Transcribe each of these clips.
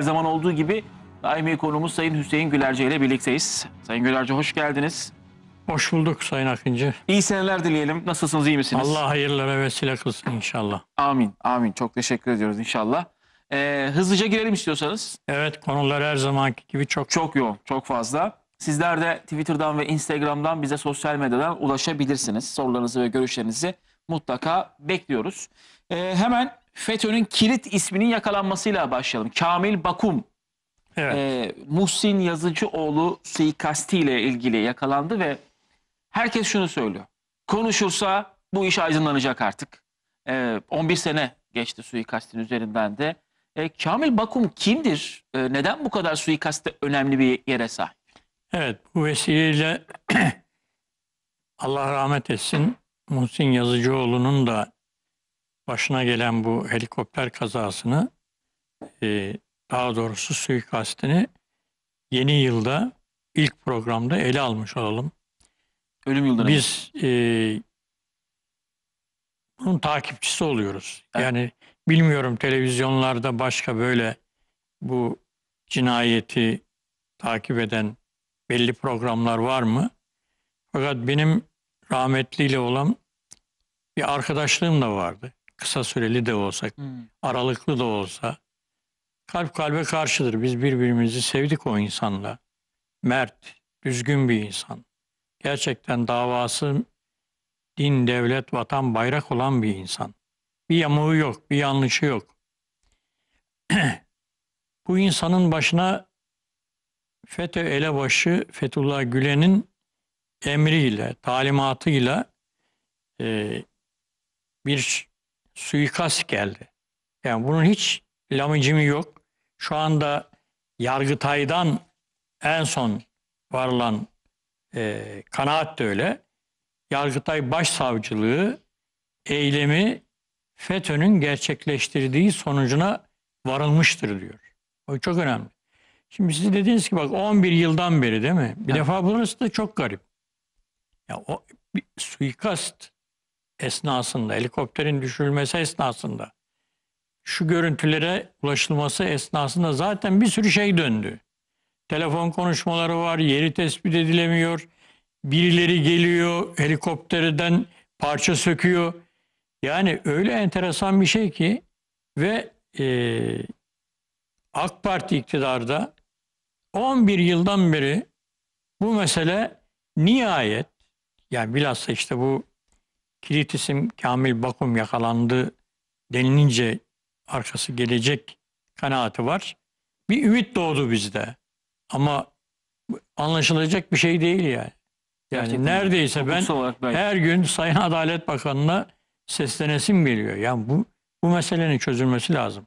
Her zaman olduğu gibi daimi konuğumuz Sayın Hüseyin Gülerce ile birlikteyiz. Sayın Gülerce hoş geldiniz. Hoş bulduk Sayın Akıncı. İyi seneler dileyelim. Nasılsınız, iyi misiniz? Allah hayırlara vesile kılsın inşallah. Amin, amin. Çok teşekkür ediyoruz inşallah. Ee, hızlıca girelim istiyorsanız. Evet konular her zamanki gibi çok Çok yoğun, çok fazla. Sizler de Twitter'dan ve Instagram'dan bize sosyal medyadan ulaşabilirsiniz. Sorularınızı ve görüşlerinizi mutlaka bekliyoruz. Ee, hemen FETÖ'nün kilit isminin yakalanmasıyla başlayalım. Kamil Bakum, Evet. e, Muhsin Yazıcıoğlu suikastiyle ilgili yakalandı ve herkes şunu söylüyor. Konuşursa bu iş aydınlanacak artık. E, 11 sene geçti suikastin üzerinden de. E, Kamil Bakum kimdir? E, neden bu kadar suikaste önemli bir yere sahip? Evet bu vesileyle Allah rahmet etsin Muhsin Yazıcıoğlu'nun da başına gelen bu helikopter kazasını e, daha doğrusu suikastini yeni yılda ilk programda ele almış olalım. Ölüm yıldönümü. Biz e, bunun takipçisi oluyoruz. Evet. Yani bilmiyorum televizyonlarda başka böyle bu cinayeti takip eden belli programlar var mı? Fakat benim rahmetliyle olan bir arkadaşlığım da vardı. Kısa süreli de olsa, Hmm. aralıklı da olsa. Kalp kalbe karşıdır. Biz birbirimizi sevdik o insanla. Mert, düzgün bir insan. Gerçekten davası din, devlet, vatan, bayrak olan bir insan. Bir yamuğu yok, bir yanlışı yok. Bu insanın başına FETÖ elebaşı Fethullah Gülen'in emriyle, talimatıyla e, bir suikast geldi. Yani bunun hiç lamıcımı yok. Şu anda Yargıtay'dan en son varılan e, kanaat da öyle. Yargıtay Başsavcılığı eylemi FETÖ'nün gerçekleştirdiği sonucuna varılmıştır diyor. O çok önemli. Şimdi siz dediniz ki bak 11 yıldan beri değil mi? Bir Evet. defa burası da çok garip. Ya o bir suikast esnasında, helikopterin düşürülmesi esnasında, şu görüntülere ulaşılması esnasında zaten bir sürü şey döndü. Telefon konuşmaları var, yeri tespit edilemiyor. Birileri geliyor, helikopterden parça söküyor. Yani öyle enteresan bir şey ki ve e, AK Parti iktidarda 11 yıldan beri bu mesele nihayet yani bilhassa işte bu kilit isim Kamil Bakum yakalandı denilince arkası gelecek kanaati var. Bir ümit doğdu bizde. Ama anlaşılacak bir şey değil yani. Yani Gerçekten neredeyse ben her gün Sayın Adalet Bakanı'na seslenesim geliyor. Yani bu bu meselenin çözülmesi lazım.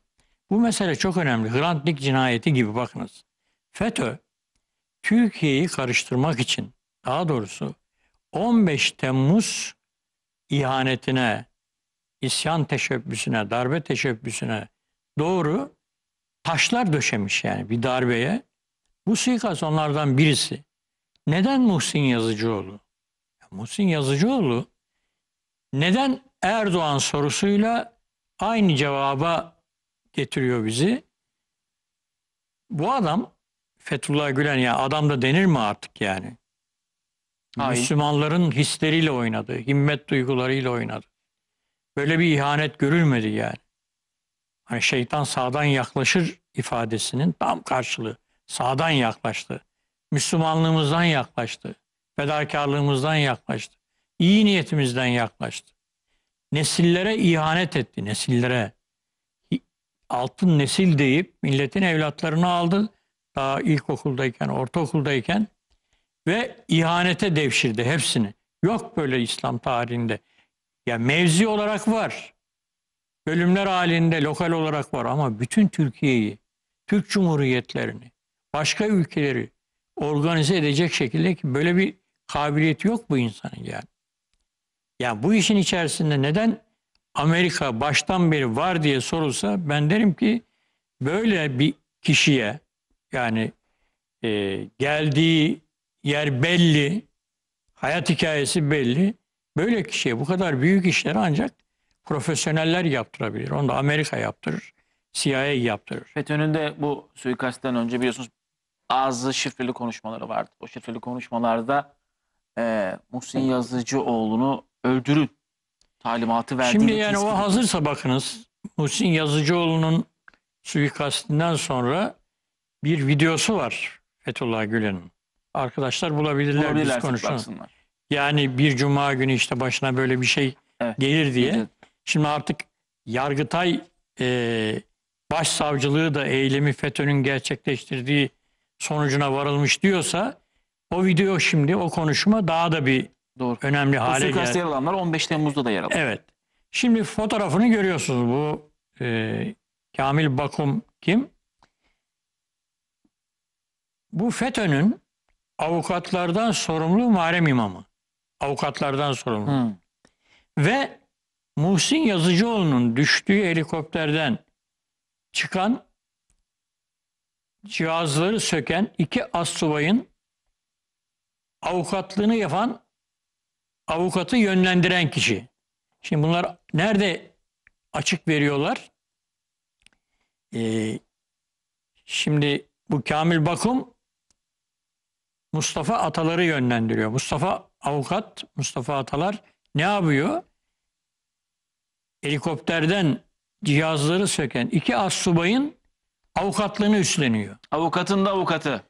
Bu mesele çok önemli. Hrant Dink cinayeti gibi bakınız. FETÖ Türkiye'yi karıştırmak için daha doğrusu 15 Temmuz ihanetine, isyan teşebbüsüne, darbe teşebbüsüne doğru taşlar döşemiş yani bir darbeye. Bu suikast onlardan birisi. Neden Muhsin Yazıcıoğlu? Ya Muhsin Yazıcıoğlu neden Erdoğan sorusuyla aynı cevaba getiriyor bizi? Bu adam Fethullah Gülen ya adam da denir mi artık yani? Hayır. Müslümanların hisleriyle oynadı, himmet duygularıyla oynadı. Böyle bir ihanet görülmedi yani. Hani şeytan sağdan yaklaşır ifadesinin tam karşılığı. Sağdan yaklaştı. Müslümanlığımızdan yaklaştı. Fedakarlığımızdan yaklaştı. İyi niyetimizden yaklaştı. Nesillere ihanet etti, nesillere. Altın nesil deyip milletin evlatlarını aldı. Daha ilkokuldayken, ortaokuldayken ve ihanete devşirdi hepsini. Yok böyle İslam tarihinde. Ya mevzi olarak var. Bölümler halinde lokal olarak var ama bütün Türkiye'yi, Türk Cumhuriyetlerini, başka ülkeleri organize edecek şekilde ki böyle bir kabiliyeti yok bu insanın yani. Ya bu işin içerisinde neden Amerika baştan beri var diye sorulsa ben derim ki böyle bir kişiye yani e, geldiği yer belli, hayat hikayesi belli. Böyle kişiye bu kadar büyük işleri ancak profesyoneller yaptırabilir. Onu da Amerika yaptırır. CIA yaptırır. FETÖ'nün de bu suikastten önce biliyorsunuz bazı şifreli konuşmaları vardı. O şifreli konuşmalarda e, Muhsin Yazıcıoğlu'nu öldürün talimatı verdiğini Şimdi yani o hazırsa bakınız Muhsin Yazıcıoğlu'nun suikastinden sonra bir videosu var Fethullah Gülen'in. Arkadaşlar bulabilirler biz konuşalım. Yani bir cuma günü işte başına böyle bir şey Evet. gelir diye. Evet. Şimdi artık Yargıtay e, başsavcılığı da eylemi FETÖ'nün gerçekleştirdiği sonucuna varılmış diyorsa o video şimdi o konuşma daha da bir Doğru. önemli hale geldi. yer alanlar 15 Temmuz'da da yer aldı. Evet. Şimdi fotoğrafını görüyorsunuz. Bu e, Kamil Bakum kim? Bu FETÖ'nün avukatlardan sorumlu Muharrem imamı. Avukatlardan sorumlu. Hı. Ve Muhsin Yazıcıoğlu'nun düştüğü helikopterden çıkan cihazları söken iki astsubayın avukatlığını yapan avukatı yönlendiren kişi. Şimdi bunlar nerede açık veriyorlar? Ee, şimdi bu Kamil Bakum Mustafa Atalar'ı yönlendiriyor. Mustafa avukat, Mustafa Atalar ne yapıyor? Helikopterden cihazları söken iki astsubayın avukatlığını üstleniyor. Avukatın da avukatı.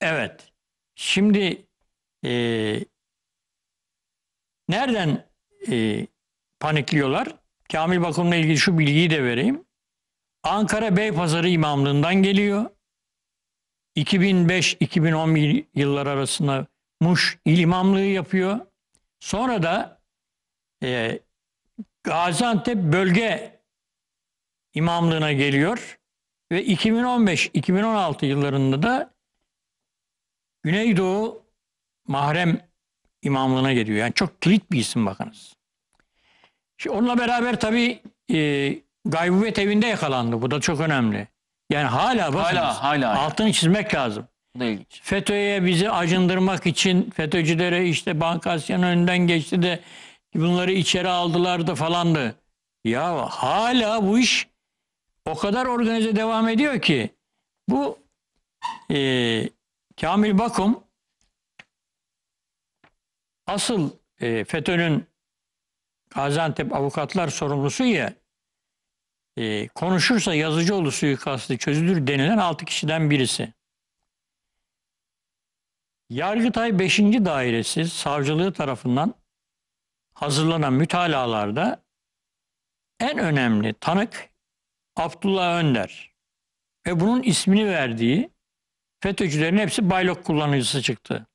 Evet. Şimdi eee, nereden eee, panikliyorlar? Kamil Bakım'la ilgili şu bilgiyi de vereyim. Ankara Beypazarı imamlığından geliyor. 2005-2011 yıllar arasında Muş il imamlığı yapıyor. Sonra da eee, Gaziantep bölge imamlığına geliyor. Ve 2015-2016 yıllarında da Güneydoğu mahrem imamlığına geliyor. Yani çok kilit bir isim bakınız. Şimdi onunla beraber tabii e, gaybubet evinde yakalandı. Bu da çok önemli. Yani hala bakınız. Hala hala. Altını çizmek lazım. Bu da ilginç. FETÖ'ye bizi acındırmak için FETÖ'cülere işte Bankasyan'ın önünden geçti de bunları içeri aldılar da falandı. Ya hala bu iş o kadar organize devam ediyor ki bu e, Kamil Bakum asıl e, FETÖ'nün Gaziantep avukatlar sorumlusu ya e, konuşursa Yazıcıoğlu suikastı çözülür denilen 6 kişiden birisi. Yargıtay 5. Dairesi savcılığı tarafından hazırlanan mütalalarda en önemli tanık Abdullah Önder ve bunun ismini verdiği FETÖ'cülerin hepsi baylok kullanıcısı çıktı.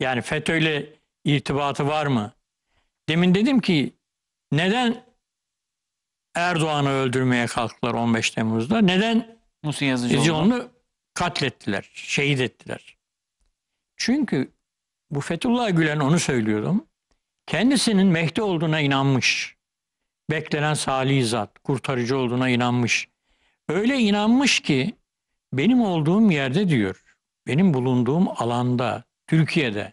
Yani FETÖ ile irtibatı var mı? Demin dedim ki neden Erdoğan'ı öldürmeye kalktılar 15 Temmuz'da? Neden Muhsin Yazıcıoğlu. Yazıcıoğlu'nu katlettiler, şehit ettiler. Çünkü bu Fethullah Gülen onu söylüyordum. Kendisinin Mehdi olduğuna inanmış. Beklenen salih zat, kurtarıcı olduğuna inanmış. Öyle inanmış ki benim olduğum yerde diyor, benim bulunduğum alanda, Türkiye'de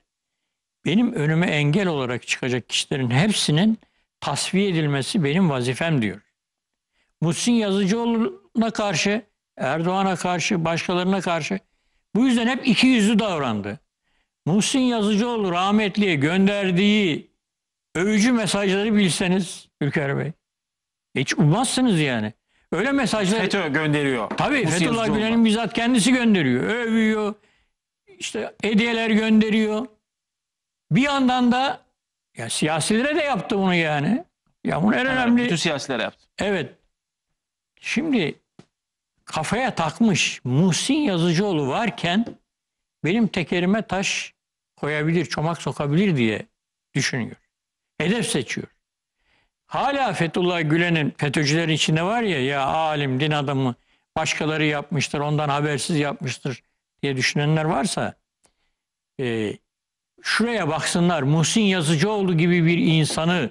benim önüme engel olarak çıkacak kişilerin hepsinin tasfiye edilmesi benim vazifem diyor. Muhsin Yazıcıoğlu'na karşı, Erdoğan'a karşı, başkalarına karşı bu yüzden hep iki yüzlü davrandı. Muhsin Yazıcıoğlu rahmetliye gönderdiği övücü mesajları bilseniz Ülker Bey. Hiç ummazsınız yani. Öyle mesajlar... FETÖ gönderiyor. Tabii Muhsin Fethullah. Gülen'in bizzat kendisi gönderiyor. Övüyor. işte hediyeler gönderiyor. Bir yandan da ya siyasilere de yaptı bunu yani. Ya bunu en önemli... Bütün siyasilere yaptı. Evet. Şimdi kafaya takmış Muhsin Yazıcıoğlu varken benim tekerime taş koyabilir, çomak sokabilir diye düşünüyor. Hedef seçiyor. Hala Fethullah Gülen'in FETÖ'cülerin içinde var ya ya alim, din adamı başkaları yapmıştır, ondan habersiz yapmıştır diye düşünenler varsa e, şuraya baksınlar. Muhsin Yazıcıoğlu gibi bir insanı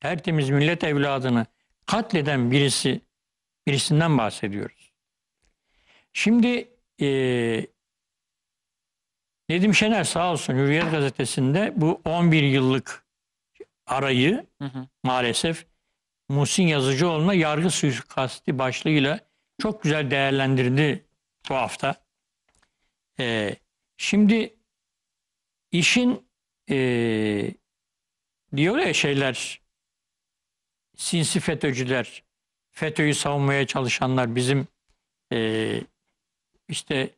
tertemiz millet evladını katleden birisi birisinden bahsediyoruz. Şimdi eee Nedim Şener sağ olsun Hürriyet gazetesinde bu 11 yıllık arayı Hı hı. maalesef Muhsin Yazıcıoğlu'na yargı suikasti başlığıyla çok güzel değerlendirdi bu hafta. Ee, şimdi işin ee, diyor ya şeyler sinsi FETÖ'cüler, FETÖ'yü savunmaya çalışanlar bizim ee, işte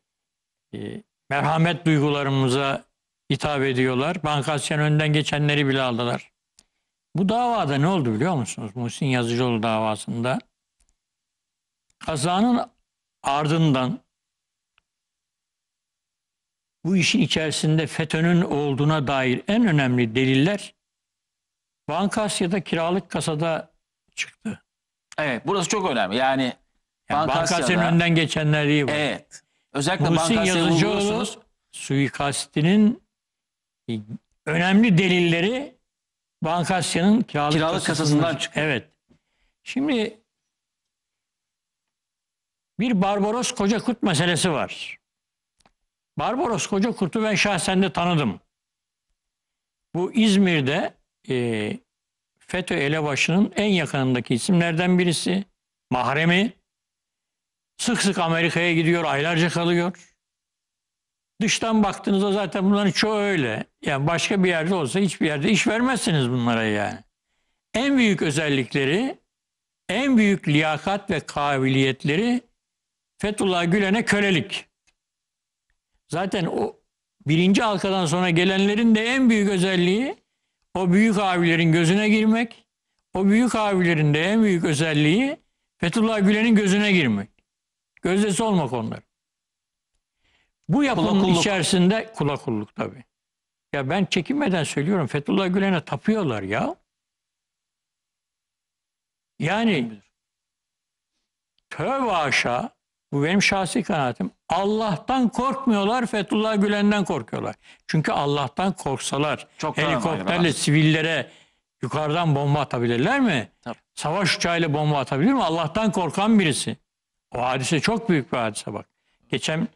ee, merhamet duygularımıza hitap ediyorlar. Bankasyon önden geçenleri bile aldılar. Bu davada ne oldu biliyor musunuz? Muhsin Yazıcıoğlu davasında kazanın ardından bu işin içerisinde FETÖ'nün olduğuna dair en önemli deliller Bankasya'da kiralık kasada çıktı. Evet burası çok önemli. Yani, Yani Bankasya'nın önden geçenler değil bu. evet. Özellikle Muhsin Bankasya'yı vurguluyorsunuz. suikastinin önemli delilleri Bankasya'nın kiralık, Kiralık kasasından çıkıyor. Evet. Şimdi bir Barbaros Kocakurt meselesi var. Barbaros Kocakurt'u ben şahsen de tanıdım. Bu İzmir'de e, FETÖ elebaşının en yakınındaki isimlerden birisi. Mahremi. Sık sık Amerika'ya gidiyor, aylarca kalıyor. Dıştan baktığınızda zaten bunların çoğu öyle. Yani başka bir yerde olsa hiçbir yerde iş vermezsiniz bunlara yani. En büyük özellikleri, en büyük liyakat ve kabiliyetleri Fethullah Gülen'e kölelik. Zaten o birinci halkadan sonra gelenlerin de en büyük özelliği o büyük abilerin gözüne girmek. O büyük abilerin de en büyük özelliği Fethullah Gülen'in gözüne girmek. Gözdesi olmak onlar. Bu yapının Kula içerisinde kula kulluk tabii. Ya ben çekinmeden söylüyorum Fethullah Gülen'e tapıyorlar ya. Yani tövbe aşağı bu benim şahsi kanaatim. Allah'tan korkmuyorlar Fethullah Gülen'den korkuyorlar. Çünkü Allah'tan korksalar Çok helikopterle sivillere yukarıdan bomba atabilirler mi? Tabii. Savaş uçağıyla bomba atabilir mi? Allah'tan korkan birisi. O hadise çok büyük bir hadise bak. Geçen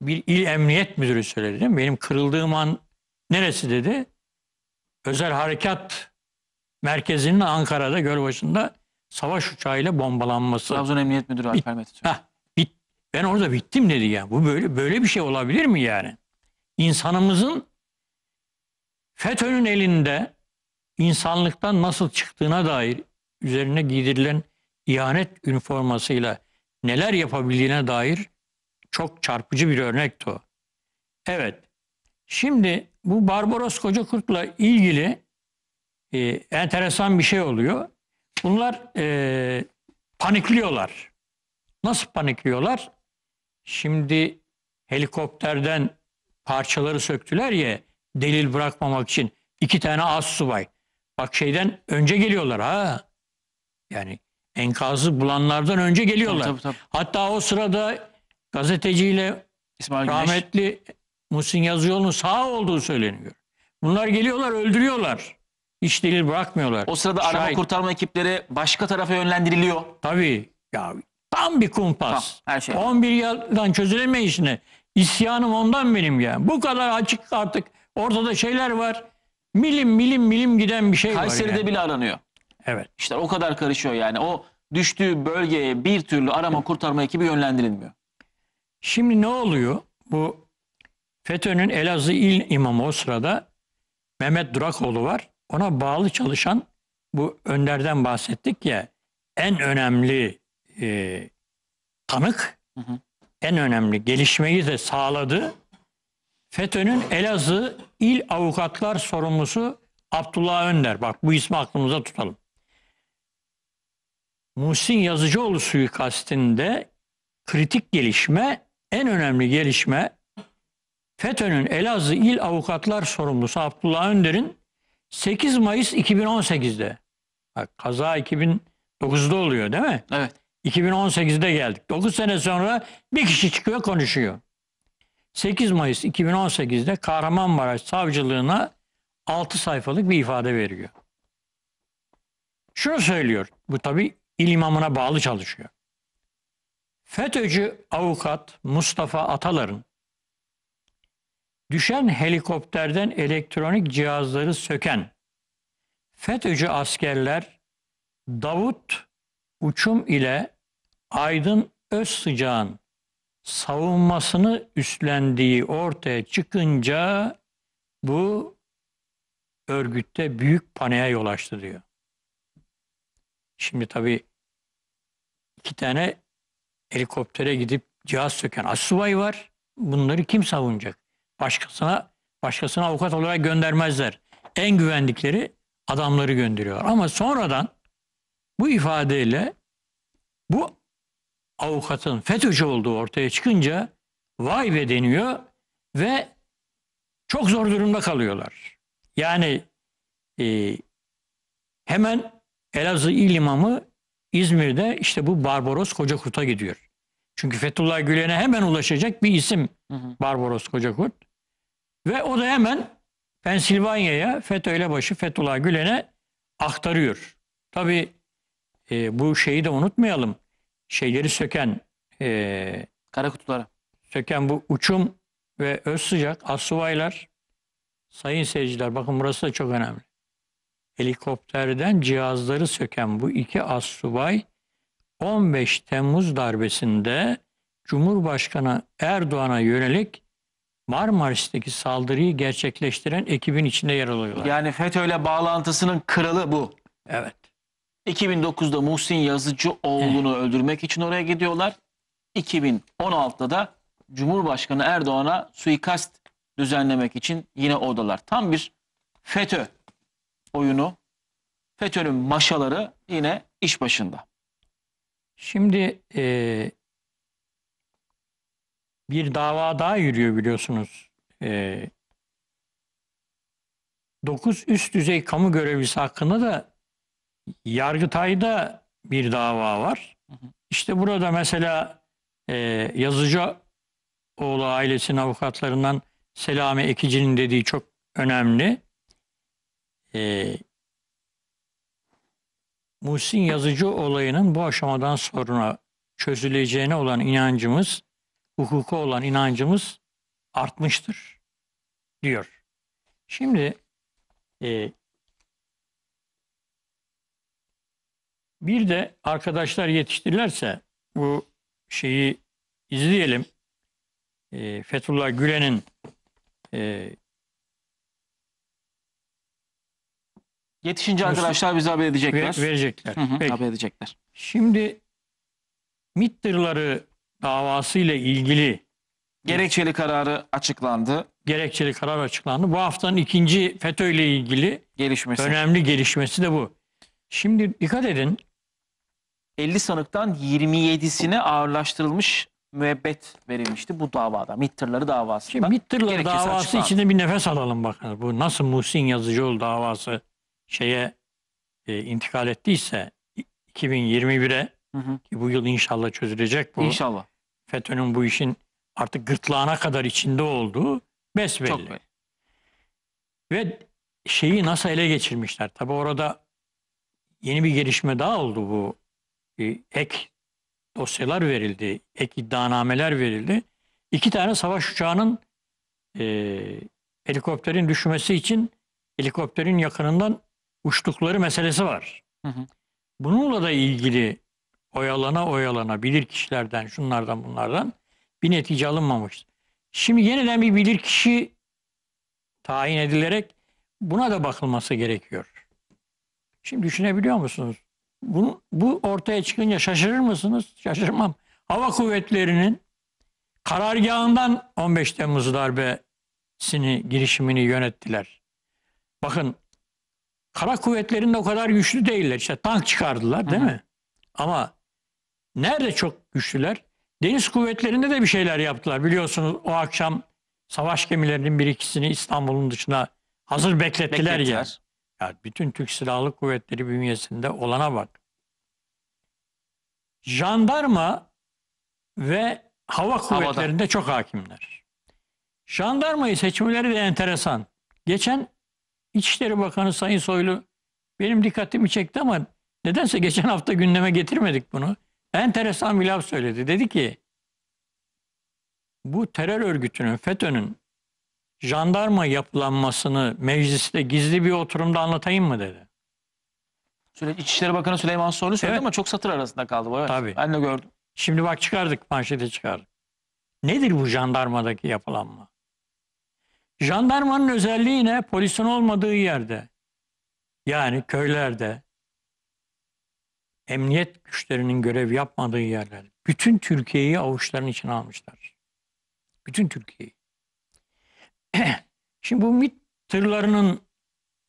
bir il emniyet müdürü söyledi değil mi? Benim kırıldığım an neresi dedi? Özel harekat merkezinin Ankara'da Gölbaşı'nda savaş uçağıyla bombalanması. Trabzon Emniyet Müdürü Alper Metin. Heh, bit, ben orada bittim dedi ya. Bu böyle böyle bir şey olabilir mi yani? İnsanımızın FETÖ'nün elinde insanlıktan nasıl çıktığına dair üzerine giydirilen ihanet üniformasıyla neler yapabildiğine dair çok çarpıcı bir örnekti o. Evet. Şimdi bu Barbaros Kocakurt'la ilgili e, enteresan bir şey oluyor. Bunlar e, panikliyorlar. Nasıl panikliyorlar? Şimdi helikopterden parçaları söktüler ya delil bırakmamak için iki tane az subay. Bak şeyden önce geliyorlar ha. Yani enkazı bulanlardan önce geliyorlar. Tabii, tabii, tabii. Hatta o sırada gazeteciyle İsmail Güneş. rahmetli Muhsin Yazıcıoğlu'nun sağ olduğu söyleniyor. Bunlar geliyorlar öldürüyorlar. Delil bırakmıyorlar. O sırada arama Şahit- kurtarma ekipleri başka tarafa yönlendiriliyor. Tabii. Ya tam bir kumpas. Tamam, her şey. 11 yıldan çözülemeyişine isyanım ondan benim ya. Bu kadar açık artık ortada şeyler var. Milim milim milim giden bir şey var. Kayseri'de yani. bile aranıyor. Evet. İşte o kadar karışıyor yani. O düştüğü bölgeye bir türlü arama kurtarma ekibi yönlendirilmiyor. Şimdi ne oluyor? Bu FETÖ'nün Elazığ İl İmamı o sırada Mehmet Durakoğlu var. Ona bağlı çalışan bu Önder'den bahsettik ya en önemli e, tanık, Hı hı. en önemli gelişmeyi de sağladı. FETÖ'nün Elazığ İl Avukatlar Sorumlusu Abdullah Önder. Bak bu ismi aklımıza tutalım. Muhsin Yazıcıoğlu suikastinde kritik gelişme, en önemli gelişme FETÖ'nün Elazığ İl Avukatlar Sorumlusu Abdullah Önder'in 8 Mayıs 2018'de bak kaza 2009'da oluyor değil mi? Evet. 2018'de geldik. 9 sene sonra bir kişi çıkıyor konuşuyor. 8 Mayıs 2018'de Kahramanmaraş Savcılığına 6 sayfalık bir ifade veriyor. Şunu söylüyor. Bu tabi il imamına bağlı çalışıyor. FETÖ'cü avukat Mustafa Atalar'ın düşen helikopterden elektronik cihazları söken FETÖ'cü askerler Davut Uçum ile Aydın Özsıcak'ın savunmasını üstlendiği ortaya çıkınca bu örgütte büyük paniğe yol açtı diyor. Şimdi tabii iki tane helikoptere gidip cihaz söken asubay var. Bunları kim savunacak? Başkasına başkasına avukat olarak göndermezler. En güvendikleri adamları gönderiyor. Ama sonradan bu ifadeyle bu avukatın FETÖ'cü olduğu ortaya çıkınca vay be deniyor ve çok zor durumda kalıyorlar. Yani e, hemen Elazığ İl İmamı İzmir'de işte bu Barbaros Kocakurt'a gidiyor. Çünkü Fethullah Gülen'e hemen ulaşacak bir isim Hı hı. Barbaros Kocakurt. Ve o da hemen Pensilvanya'ya FETÖ elebaşı Fethullah Gülen'e aktarıyor. Tabii e, bu şeyi de unutmayalım. Şeyleri söken e, Kara kutulara. söken bu uçum ve öz sıcak assubaylar sayın seyirciler bakın burası da çok önemli. Helikopterden cihazları söken bu iki assubay 15 Temmuz darbesinde Cumhurbaşkanı Erdoğan'a yönelik Marmaris'teki saldırıyı gerçekleştiren ekibin içinde yer alıyorlar. Yani FETÖ'yle bağlantısının kralı bu. Evet. 2009'da Muhsin Yazıcıoğlu'nu öldürmek için oraya gidiyorlar. 2016'da da Cumhurbaşkanı Erdoğan'a suikast düzenlemek için yine oradalar. Tam bir FETÖ oyunu. FETÖ'nün maşaları yine iş başında. Şimdi e, bir dava daha yürüyor biliyorsunuz. E, 9 üst düzey kamu görevlisi hakkında da Yargıtay'da bir dava var. İşte burada mesela e, Yazıcıoğlu ailesinin avukatlarından Selami Ekici'nin dediği çok önemli. E, Muhsin Yazıcı olayının bu aşamadan sonra çözüleceğine olan inancımız, hukuka olan inancımız artmıştır diyor. Şimdi e, bir de arkadaşlar yetiştirirlerse bu şeyi izleyelim. E, Fethullah Gülen'in e, Yetişince arkadaşlar bize haber edecekler. ve- verecekler. Hı hı, Peki. haber edecekler. Şimdi MİT tırları davası ile ilgili Gerekçeli kararı açıklandı. gerekçeli karar açıklandı. Bu haftanın ikinci FETÖ ile ilgili Gelişmesi. önemli gelişmesi de bu. Şimdi dikkat edin 50 sanıktan 27'sine ağırlaştırılmış müebbet verilmişti bu davada. MİT tırları davasında. Şimdi MİT tırları davası açıklandı. içinde bir nefes alalım bakın. Bu nasıl Muhsin Yazıcıoğlu davası şeye e, intikal ettiyse 2021'e Hı hı. ki bu yıl inşallah çözülecek bu. İnşallah. FETÖ'nün bu işin artık gırtlağına kadar içinde olduğu besbelli. Çok belli. Ve şeyi nasıl ele geçirmişler. Tabi orada yeni bir gelişme daha oldu bu. Ek dosyalar verildi. Ek iddianameler verildi. İki tane savaş uçağının e, helikopterin düşmesi için helikopterin yakınından uçtukları meselesi var. Hı hı. Bununla da ilgili oyalana oyalana bilir kişilerden şunlardan bunlardan bir netice alınmamış. Şimdi yeniden bir bilir kişi tayin edilerek buna da bakılması gerekiyor. Şimdi düşünebiliyor musunuz? Bunu, bu ortaya çıkınca şaşırır mısınız? Şaşırmam. Hava kuvvetlerinin karargahından 15 Temmuz darbesini, girişimini yönettiler. Bakın kara kuvvetlerinde o kadar güçlü değiller. İşte tank çıkardılar değil Hı hı. mi? Ama nerede çok güçlüler? Deniz kuvvetlerinde de bir şeyler yaptılar. Biliyorsunuz o akşam savaş gemilerinin bir ikisini İstanbul'un dışına hazır beklettiler. Beklettiler. ya. Bütün Türk Silahlı Kuvvetleri bünyesinde olana bak. Jandarma ve hava kuvvetlerinde çok hakimler. Jandarmayı seçmeleri de enteresan. Geçen İçişleri Bakanı Sayın Soylu benim dikkatimi çekti ama nedense geçen hafta gündeme getirmedik bunu. Enteresan bir laf söyledi. Dedi ki bu terör örgütünün, FETÖ'nün jandarma yapılanmasını mecliste gizli bir oturumda anlatayım mı dedi. İçişleri Bakanı Süleyman Soylu söyledi Evet. ama çok satır arasında kaldı bu. Evet. Tabii. Ben de gördüm. Şimdi bak çıkardık manşete çıkardık. Nedir bu jandarmadaki yapılanma? Jandarmanın özelliği ne? Polisin olmadığı yerde. Yani köylerde, emniyet güçlerinin görev yapmadığı yerlerde. Bütün Türkiye'yi avuçların içine almışlar. Bütün Türkiye'yi. Şimdi bu MİT tırlarının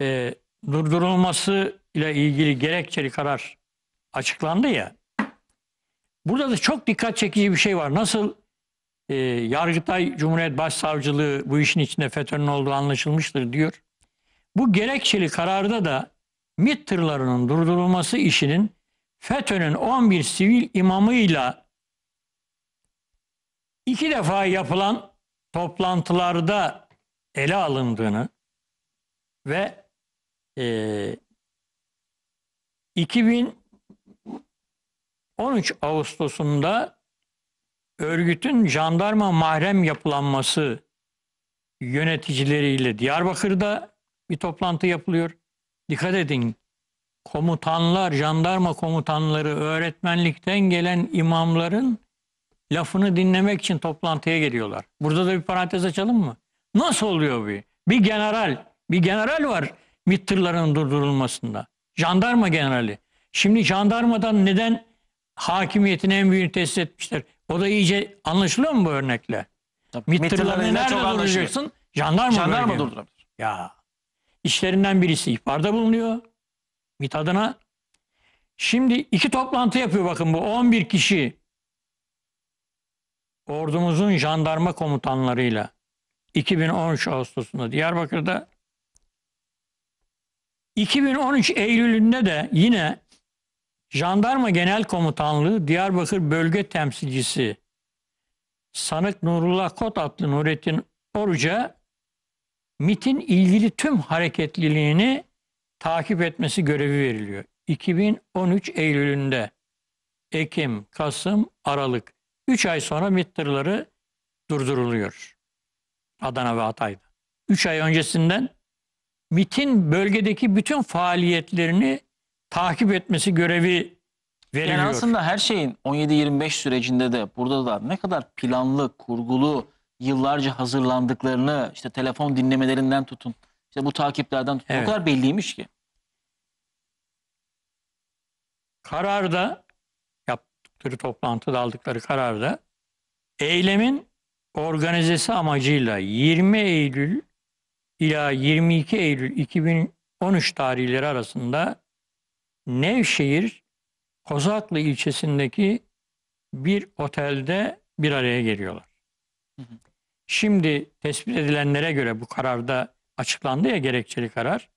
e, durdurulması ile ilgili gerekçeli karar açıklandı ya. Burada da çok dikkat çekici bir şey var. Nasıl e, Yargıtay Cumhuriyet Başsavcılığı bu işin içinde FETÖ'nün olduğu anlaşılmıştır diyor. Bu gerekçeli kararda da MİT tırlarının durdurulması işinin FETÖ'nün 11 sivil imamıyla iki defa yapılan toplantılarda ele alındığını ve e, 2013 Ağustos'unda örgütün jandarma mahrem yapılanması yöneticileriyle Diyarbakır'da bir toplantı yapılıyor. Dikkat edin komutanlar, jandarma komutanları, öğretmenlikten gelen imamların lafını dinlemek için toplantıya geliyorlar. Burada da bir parantez açalım mı? Nasıl oluyor bu? Bir general, bir general var MİT tırlarının durdurulmasında. Jandarma generali. Şimdi jandarmadan neden hakimiyetin en büyüğünü tesis etmişler? O da iyice anlaşılıyor mu bu örnekle? Tabii. MİT MİT tırlarını tırlarıyla nerede durduracaksın? Jandarma, Jandarma durdurabilir. Ya işlerinden birisi ihbarda bulunuyor. MİT adına. Şimdi iki toplantı yapıyor bakın bu 11 kişi ordumuzun jandarma komutanlarıyla 2013 Ağustos'unda Diyarbakır'da 2013 Eylül'ünde de yine Jandarma Genel Komutanlığı Diyarbakır Bölge Temsilcisi Sanık Nurullah Kot adlı Nurettin Oruç'a MIT'in ilgili tüm hareketliliğini takip etmesi görevi veriliyor. 2013 Eylül'ünde Ekim, Kasım, Aralık 3 ay sonra MİT tırları durduruluyor. Adana ve Hatay'da. 3 ay öncesinden MİT'in bölgedeki bütün faaliyetlerini takip etmesi görevi veriliyor. Yani aslında her şeyin 17-25 sürecinde de burada da ne kadar planlı, kurgulu, yıllarca hazırlandıklarını işte telefon dinlemelerinden tutun, işte bu takiplerden tutun Evet. o kadar belliymiş ki. kararda yaptıkları toplantıda aldıkları kararda eylemin organizesi amacıyla 20 Eylül ila 22 Eylül 2013 tarihleri arasında Nevşehir Kozaklı ilçesindeki bir otelde bir araya geliyorlar. Hı hı. Şimdi tespit edilenlere göre bu kararda açıklandı ya gerekçeli karar.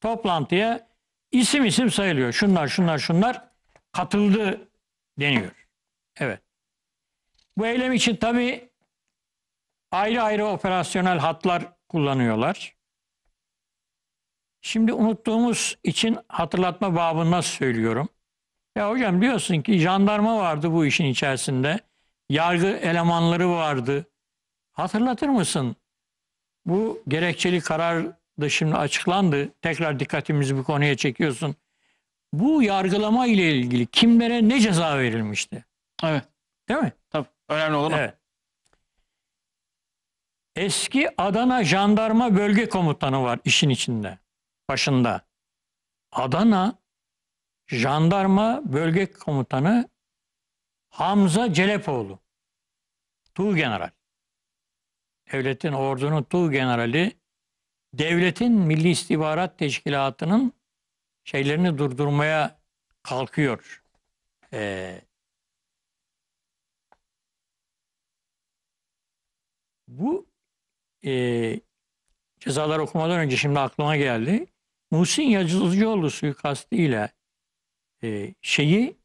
Toplantıya isim isim sayılıyor. Şunlar şunlar şunlar katıldı deniyor. Evet. Bu eylem için tabii ayrı ayrı operasyonel hatlar kullanıyorlar. Şimdi unuttuğumuz için hatırlatma babında söylüyorum. Ya hocam diyorsun ki jandarma vardı bu işin içerisinde. Yargı elemanları vardı. Hatırlatır mısın? Bu gerekçeli karar da şimdi açıklandı. Tekrar dikkatimizi bu konuya çekiyorsun. Bu yargılama ile ilgili kimlere ne ceza verilmişti? Evet. Değil mi? Tabii. Önemli olan. Evet. Eski Adana Jandarma Bölge Komutanı var işin içinde. Başında. Adana Jandarma Bölge Komutanı Hamza Celepoğlu. Tuğ General. Devletin ordunun Tuğ Generali devletin Milli İstihbarat Teşkilatı'nın şeylerini durdurmaya kalkıyor. Ee, bu e, cezalar okumadan önce şimdi aklıma geldi. Muhsin Yazıcıoğlu suikastıyla e, şeyi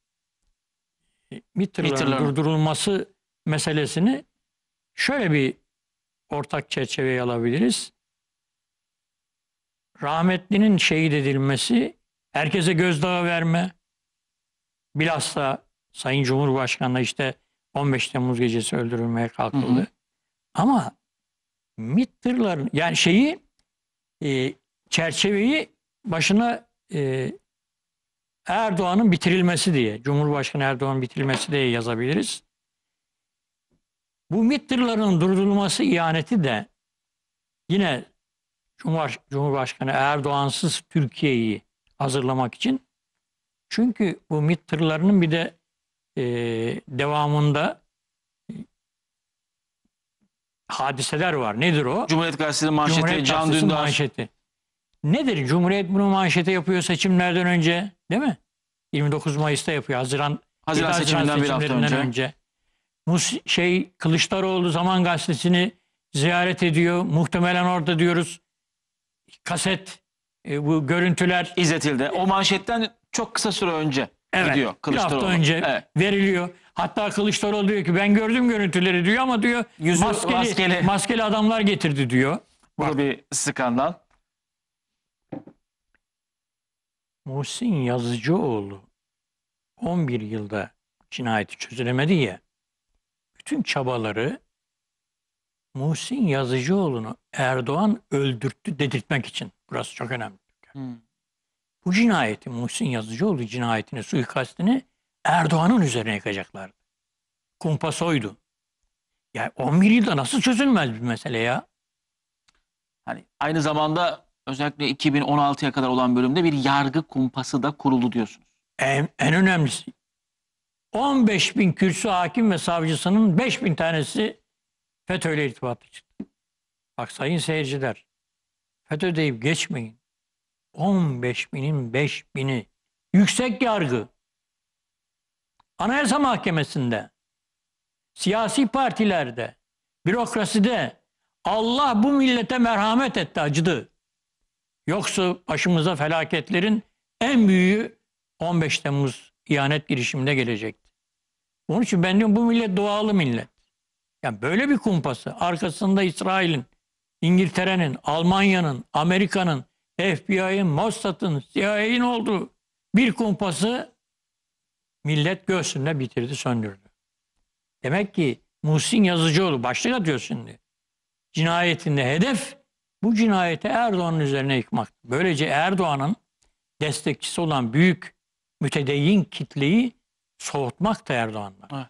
e, MİT'lerin durdurulması meselesini şöyle bir ortak çerçeveye alabiliriz. Rahmetlinin şehit edilmesi, herkese gözdağı verme, bilhassa Sayın Cumhurbaşkanı'na işte 15 Temmuz gecesi öldürülmeye kalkıldı. Hı hı. Ama MİT tırların yani şeyi e, çerçeveyi başına e, Erdoğan'ın bitirilmesi diye, Cumhurbaşkanı Erdoğan'ın bitirilmesi diye yazabiliriz. Bu MİT tırlarının durdurulması ihaneti de yine Cumhur, Cumhurbaşkanı Erdoğansız Türkiye'yi hazırlamak için çünkü bu MİT tırlarının bir de e, devamında e, hadiseler var. Nedir o? Cumhuriyet Gazetesi'nin manşeti Cumhuriyet Can Gazetesi'nin Dündar. manşeti. Nedir? Cumhuriyet bunu manşete yapıyor seçimlerden önce değil mi? 29 Mayıs'ta yapıyor. Haziran, Haziran seçiminden bir hafta seçimlerinden önce. Mus şey Kılıçdaroğlu Zaman Gazetesi'ni ziyaret ediyor. Muhtemelen orada diyoruz kaset e, bu görüntüler izletildi. O manşetten çok kısa süre önce evet, gidiyor bir Kılıçdaroğlu. hafta önce Evet. veriliyor. Hatta Kılıçdaroğlu diyor ki ben gördüm görüntüleri diyor ama diyor Yüzü maskeli, maskeli. maskeli adamlar getirdi diyor. Bu da bir skandal. Muhsin Yazıcıoğlu 11 yılda cinayeti çözülemedi ya. Bütün çabaları Muhsin Yazıcıoğlu'nu Erdoğan öldürttü dedirtmek için. Burası çok önemli. Hmm. Bu cinayeti Muhsin Yazıcıoğlu cinayetini, suikastini Erdoğan'ın üzerine yıkacaklardı. Kumpas oydu. Ya 11 yılda nasıl çözülmez bir mesele ya? Hani aynı zamanda özellikle 2016'ya kadar olan bölümde bir yargı kumpası da kuruldu diyorsunuz. En, en önemlisi 15 bin kürsü hakim ve savcısının 5 bin tanesi FETÖ'yle irtibatlı çıktı. Bak sayın seyirciler FETÖ deyip geçmeyin. 15 binin 5 bini yüksek yargı Anayasa Mahkemesi'nde siyasi partilerde bürokraside Allah bu millete merhamet etti acıdı. Yoksa başımıza felaketlerin en büyüğü 15 Temmuz ihanet girişiminde gelecekti. Onun için ben diyorum bu millet dualı millet. Yani böyle bir kumpası arkasında İsrail'in, İngiltere'nin, Almanya'nın, Amerika'nın, FBI'ın, Mossad'ın, CIA'nin olduğu bir kumpası millet göğsünde bitirdi, söndürdü. Demek ki Muhsin Yazıcıoğlu başlık atıyor şimdi. Cinayetinde hedef bu cinayeti Erdoğan'ın üzerine yıkmak. Böylece Erdoğan'ın destekçisi olan büyük mütedeyyin kitleyi soğutmak da Erdoğan'dan.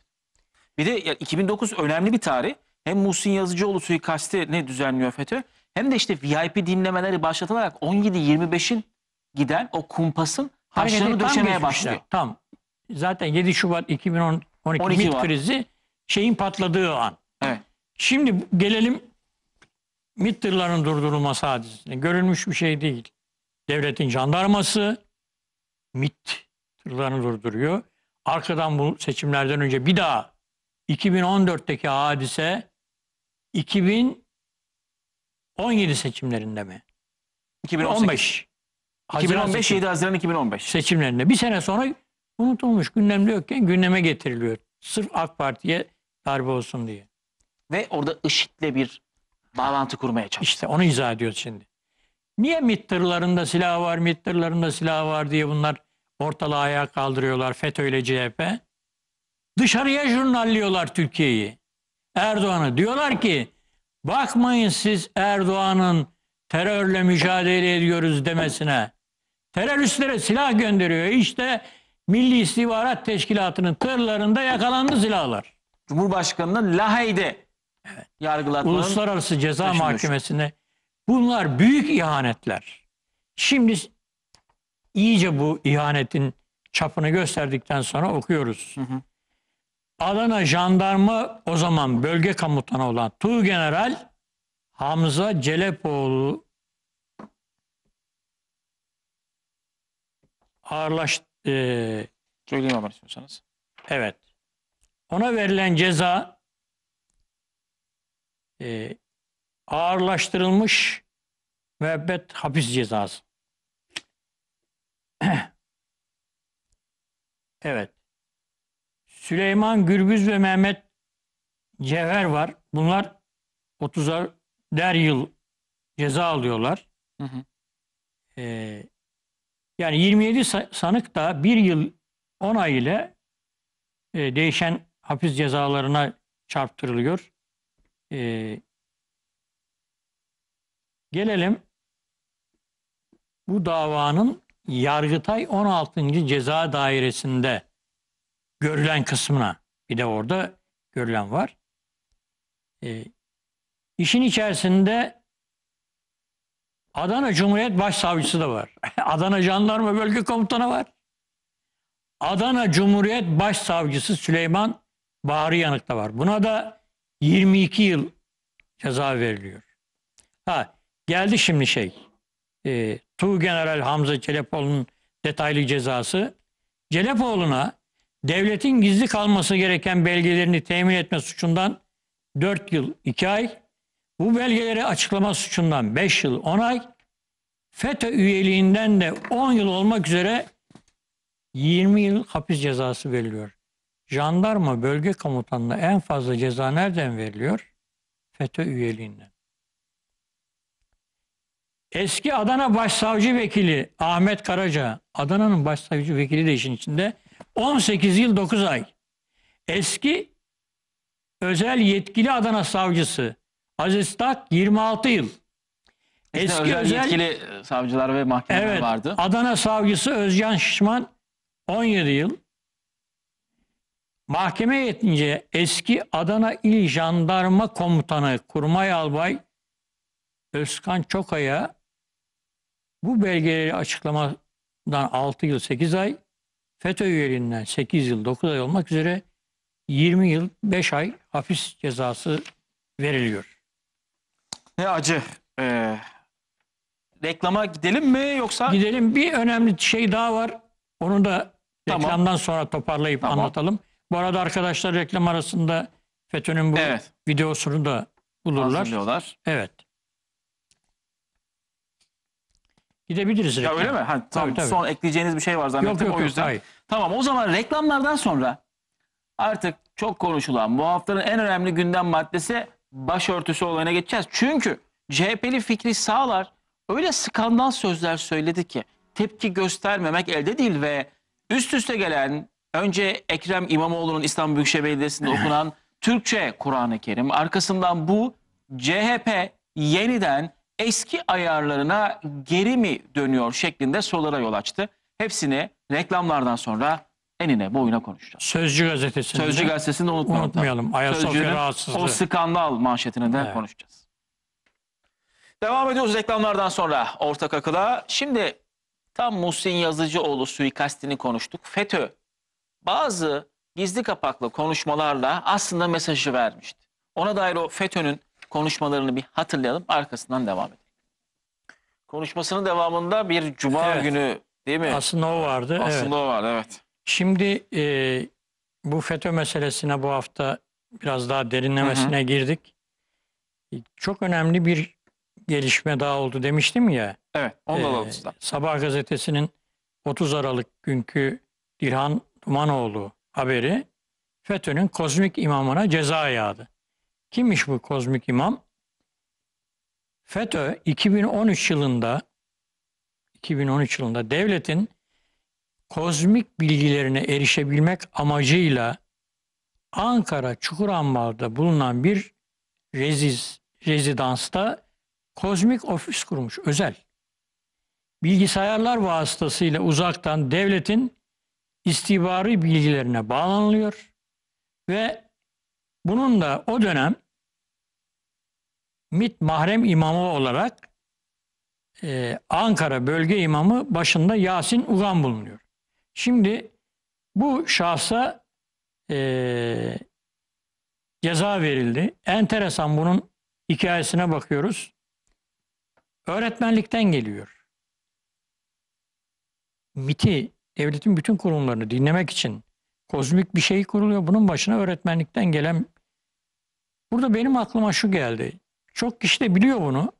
Bir de ya 2009 önemli bir tarih. Hem Muhsin Yazıcıoğlu suikasti ne düzenliyor FETÖ hem de işte VIP dinlemeleri başlatılarak 17-25'in giden o kumpasın taşlarını döşemeye başlıyor. Tam. Zaten 7 Şubat 2012 12 MİT krizi şeyin patladığı an. Evet. Şimdi gelelim MİT tırlarının durdurulması hadisesine. Görülmüş bir şey değil. Devletin jandarması MİT tırlarını durduruyor. Arkadan bu seçimlerden önce bir daha 2014'teki hadise 2017 seçimlerinde mi? 2018. 15. Haziran 2015 seçim- 7 Haziran 2015. seçimlerinde. Bir sene sonra unutulmuş gündemde yokken gündeme getiriliyor. Sırf AK Parti'ye darbe olsun diye. Ve orada IŞİD'le bir bağlantı kurmaya çalışıyor. İşte onu izah ediyoruz şimdi. Niye MİT tırlarında silah var, MİT tırlarında silah var diye bunlar ortalığı ayağa kaldırıyorlar FETÖ ile CHP? Dışarıya jurnalliyorlar Türkiye'yi. Erdoğan'ı. Diyorlar ki bakmayın siz Erdoğan'ın terörle mücadele ediyoruz demesine. Teröristlere silah gönderiyor. İşte Milli İstihbarat Teşkilatı'nın tırlarında yakalandı silahlar. Cumhurbaşkanı'nın Lahey'de yargılatmanın Uluslararası Ceza peşinde Mahkemesi'ne bunlar büyük ihanetler. Şimdi iyice bu ihanetin çapını gösterdikten sonra okuyoruz. Hı hı. Adana Jandarma o zaman bölge komutanı olan Tuğgeneral Hamza Celepoğlu ağırlaş eee, söyleyeyim ama istiyorsanız. Evet. Ona verilen ceza e, ağırlaştırılmış müebbet hapis cezası. evet. Süleyman Gürbüz ve Mehmet Cevher var. Bunlar 30'ar der yıl ceza alıyorlar. Hı hı. Ee, yani 27 sa- sanık da bir yıl 10 ay ile e, değişen hapis cezalarına çarptırılıyor. E, gelelim bu davanın Yargıtay 16. Ceza Dairesi'nde görülen kısmına bir de orada görülen var. E, işin içerisinde Adana Cumhuriyet Başsavcısı da var. Adana Jandarma Bölge Komutanı var. Adana Cumhuriyet Başsavcısı Süleyman Bahri Yanık da var. Buna da 22 yıl ceza veriliyor. Ha geldi şimdi şey. E, Tuğ General Hamza Çelepoğlu'nun detaylı cezası. Çelepoğlu'na devletin gizli kalması gereken belgelerini temin etme suçundan 4 yıl 2 ay, bu belgeleri açıklama suçundan 5 yıl 10 ay, FETÖ üyeliğinden de 10 yıl olmak üzere 20 yıl hapis cezası veriliyor. Jandarma bölge komutanına en fazla ceza nereden veriliyor? FETÖ üyeliğinden. Eski Adana Başsavcı Vekili Ahmet Karaca, Adana'nın Başsavcı Vekili de işin içinde 18 yıl 9 ay. Eski özel yetkili Adana Savcısı Aziz Tak 26 yıl. Eski özel, yetkili e, savcılar ve mahkemeler Evet. vardı. Adana Savcısı Özcan Şişman 17 yıl. Mahkeme yetince eski Adana İl Jandarma Komutanı Kurmay Albay Özkan Çokaya bu belgeleri açıklamadan 6 yıl 8 ay, FETÖ üyeliğinden 8 yıl 9 ay olmak üzere 20 yıl 5 ay hapis cezası veriliyor. Ne acı. Ee, reklama gidelim mi yoksa? Gidelim bir önemli şey daha var. Onu da Tamam. reklamdan sonra toparlayıp Tamam. anlatalım. Bu arada arkadaşlar reklam arasında FETÖ'nün bu Evet. videosunu da bulurlar. Hazırlıyorlar. Evet. Gidebiliriz Ya reklam. öyle mi? Ha, tamam. tabii. Son ekleyeceğiniz bir şey var zannettim Yok yok o yok. yüzden. Hayır. Tamam o zaman reklamlardan sonra artık çok konuşulan bu haftanın en önemli gündem maddesi başörtüsü olayına geçeceğiz. Çünkü CHP'li Fikri Sağlar öyle skandal sözler söyledi ki tepki göstermemek elde değil ve üst üste gelen önce Ekrem İmamoğlu'nun İstanbul Büyükşehir Belediyesi'nde okunan Türkçe Kur'an-ı Kerim arkasından bu CHP yeniden eski ayarlarına geri mi dönüyor şeklinde sorulara yol açtı. Hepsini reklamlardan sonra enine boyuna konuşacağız. Sözcü gazetesinde. Sözcü gazetesini de unutmayalım. Unutmayalım. Ayasofya Sözcü'nün rahatsızlığı. o skandal manşetini de Evet. konuşacağız. Devam ediyoruz reklamlardan sonra ortak akıla. Şimdi tam Muhsin Yazıcıoğlu suikastini konuştuk. FETÖ bazı gizli kapaklı konuşmalarla aslında mesajı vermişti. Ona dair o FETÖ'nün konuşmalarını bir hatırlayalım arkasından devam edelim. Konuşmasının devamında bir cuma Evet. günü değil mi? Aslında o vardı. evet. Aslında o var evet. Şimdi e, bu FETÖ meselesine bu hafta biraz daha derinlemesine girdik. E, Çok önemli bir gelişme daha oldu demiştim ya. Evet. Onu da e. Sabah gazetesinin 30 Aralık günkü İlhan Dumanoğlu haberi FETÖ'nün kozmik imamına ceza yağdı. Kimmiş bu kozmik imam? FETÖ 2013 yılında 2013 yılında devletin kozmik bilgilerine erişebilmek amacıyla Ankara Çukurambar'da bulunan bir reziz, rezidansta kozmik ofis kurmuş özel. Bilgisayarlar vasıtasıyla uzaktan devletin istihbari bilgilerine bağlanılıyor ve bunun da o dönem MİT mahrem imamı olarak e, Ankara bölge imamı başında Yasin Ugan bulunuyor. Şimdi bu şahsa e, ceza verildi. Enteresan bunun hikayesine bakıyoruz. Öğretmenlikten geliyor. MIT'i, devletin bütün kurumlarını dinlemek için kozmik bir şey kuruluyor. Bunun başına öğretmenlikten gelen... Burada benim aklıma şu geldi. Çok kişi de biliyor bunu.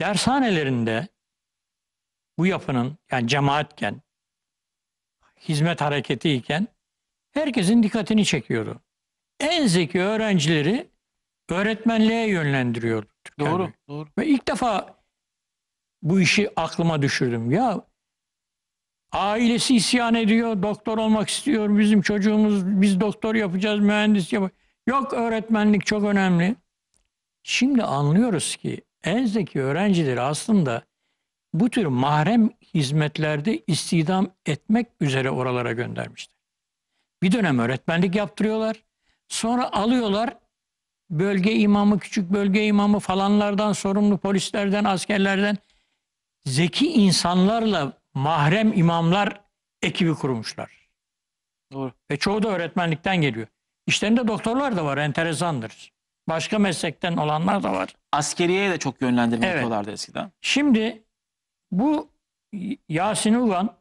Dershanelerinde bu yapının yani cemaatken, hizmet hareketiyken herkesin dikkatini çekiyordu. En zeki öğrencileri öğretmenliğe yönlendiriyordu. Doğru. Doğru. Ve ilk defa bu işi aklıma düşürdüm. Ya ailesi isyan ediyor, doktor olmak istiyor, bizim çocuğumuz, biz doktor yapacağız, mühendis yapacağız. Yok öğretmenlik çok önemli. Şimdi anlıyoruz ki en zeki öğrencileri aslında bu tür mahrem hizmetlerde istihdam etmek üzere oralara göndermişler. Bir dönem öğretmenlik yaptırıyorlar. Sonra alıyorlar bölge imamı, küçük bölge imamı falanlardan sorumlu polislerden, askerlerden zeki insanlarla mahrem imamlar ekibi kurmuşlar. Doğru. Ve çoğu da öğretmenlikten geliyor. İşlerinde doktorlar da var, enteresandır. Başka meslekten olanlar da var. Askeriyeye de çok yönlendirme Evet. yapıyorlardı eskiden. Şimdi bu Yasin Ulan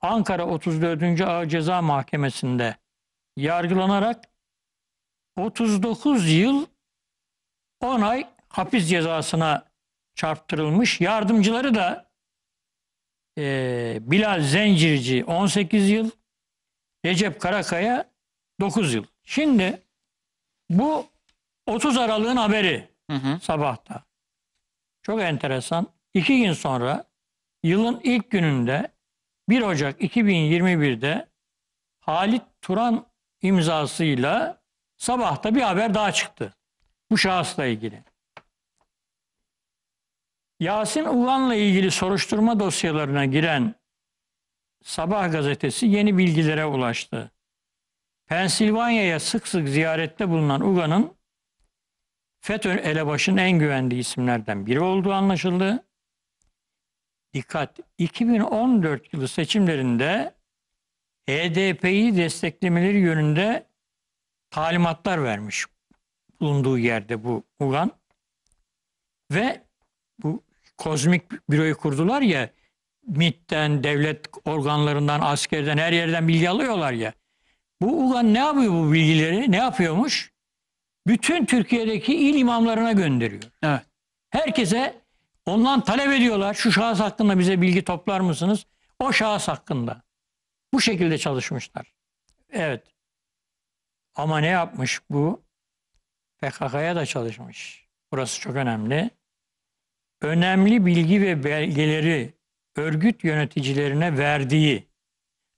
Ankara 34. Ağır Ceza Mahkemesi'nde yargılanarak 39 yıl 10 ay hapis cezasına çarptırılmış. Yardımcıları da eee, Bilal Zencirci 18 yıl, Recep Karakaya 9 yıl. Şimdi bu 30 Aralık'ın haberi Hı hı. sabahta. Çok enteresan. İki gün sonra yılın ilk gününde 1 Ocak 2021'de Halit Turan imzasıyla sabahta bir haber daha çıktı. Bu şahısla ilgili. Yasin Ulan'la ilgili soruşturma dosyalarına giren Sabah gazetesi yeni bilgilere ulaştı. Pensilvanya'ya sık sık ziyarette bulunan Ugan'ın FETÖ elebaşının en güvendiği isimlerden biri olduğu anlaşıldı. Dikkat! 2014 yılı seçimlerinde HDP'yi desteklemeleri yönünde talimatlar vermiş bulunduğu yerde bu Ugan. Ve bu kozmik büroyu kurdular ya MİT'ten, devlet organlarından, askerden, her yerden bilgi alıyorlar ya. Bu Ugan ne yapıyor bu bilgileri? Ne yapıyormuş? bütün Türkiye'deki il imamlarına gönderiyor. Evet. Herkese ondan talep ediyorlar. Şu şahıs hakkında bize bilgi toplar mısınız? O şahıs hakkında. Bu şekilde çalışmışlar. Evet. Ama ne yapmış bu? PKK'ya da çalışmış. Burası çok önemli. Önemli bilgi ve belgeleri örgüt yöneticilerine verdiği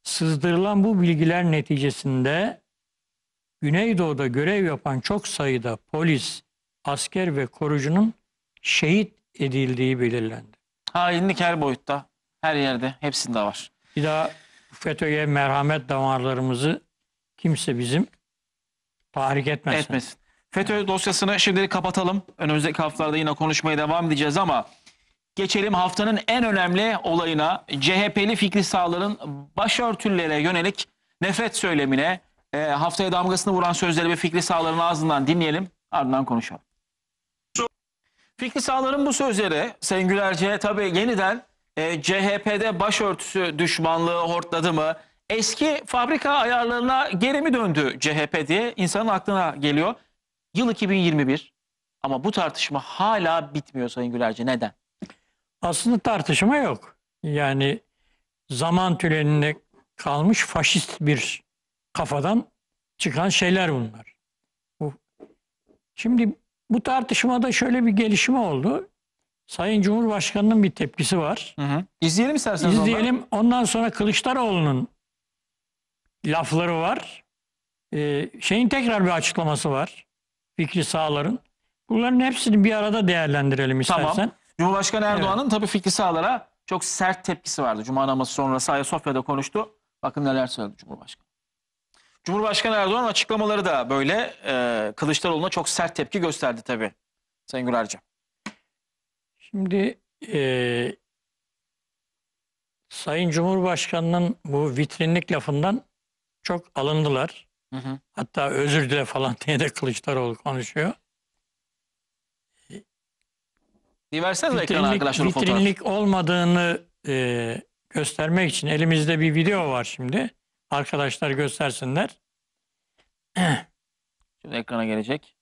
sızdırılan bu bilgiler neticesinde Güneydoğu'da görev yapan çok sayıda polis, asker ve korucunun şehit edildiği belirlendi. Hainlik her boyutta. Her yerde. Hepsinde var. Bir daha FETÖ'ye merhamet damarlarımızı kimse bizim tahrik etmesin. Etmesin. FETÖ dosyasını şimdilik kapatalım. Önümüzdeki haftalarda yine konuşmaya devam edeceğiz ama geçelim haftanın en önemli olayına. CHP'li Fikri Sağlar'ın başörtülere yönelik nefret söylemine e, haftaya damgasını vuran sözleri ve Fikri Sağlar'ın ağzından dinleyelim. Ardından konuşalım. Fikri Sağlar'ın bu sözleri Sayın Gülerce tabii yeniden e, CHP'de başörtüsü düşmanlığı hortladı mı? Eski fabrika ayarlarına geri mi döndü CHP diye insanın aklına geliyor. Yıl 2021 ama bu tartışma hala bitmiyor Sayın Gülerce. Neden? Aslında tartışma yok. Yani zaman tüleninde kalmış faşist bir kafadan çıkan şeyler bunlar. Bu. Şimdi bu tartışmada şöyle bir gelişme oldu. Sayın Cumhurbaşkanı'nın bir tepkisi var. Hı hı. İzleyelim isterseniz. İzleyelim. Ondan sonra Kılıçdaroğlu'nun lafları var. Ee, şeyin tekrar bir açıklaması var. Fikri Sağlar'ın. Bunların hepsini bir arada değerlendirelim istersen. Tamam. Cumhurbaşkanı Erdoğan'ın tabii Fikri Sağlar'a çok sert tepkisi vardı. Cuma namazı sonrası Ayasofya'da konuştu. Bakın neler söyledi Cumhurbaşkanı. Cumhurbaşkanı Erdoğan açıklamaları da böyle e, Kılıçdaroğlu'na çok sert tepki gösterdi tabii. Sayın Gülerci. Şimdi eee, Sayın Cumhurbaşkanı'nın bu vitrinlik lafından çok alındılar. Hı hı. Hatta özür dile falan diye de Kılıçdaroğlu konuşuyor. Bir versenize ekrana arkadaşlar o fotoğrafı. vitrinlik olmadığını eee, göstermek için elimizde bir video var şimdi. Arkadaşlar göstersinler. Şimdi ekrana gelecek.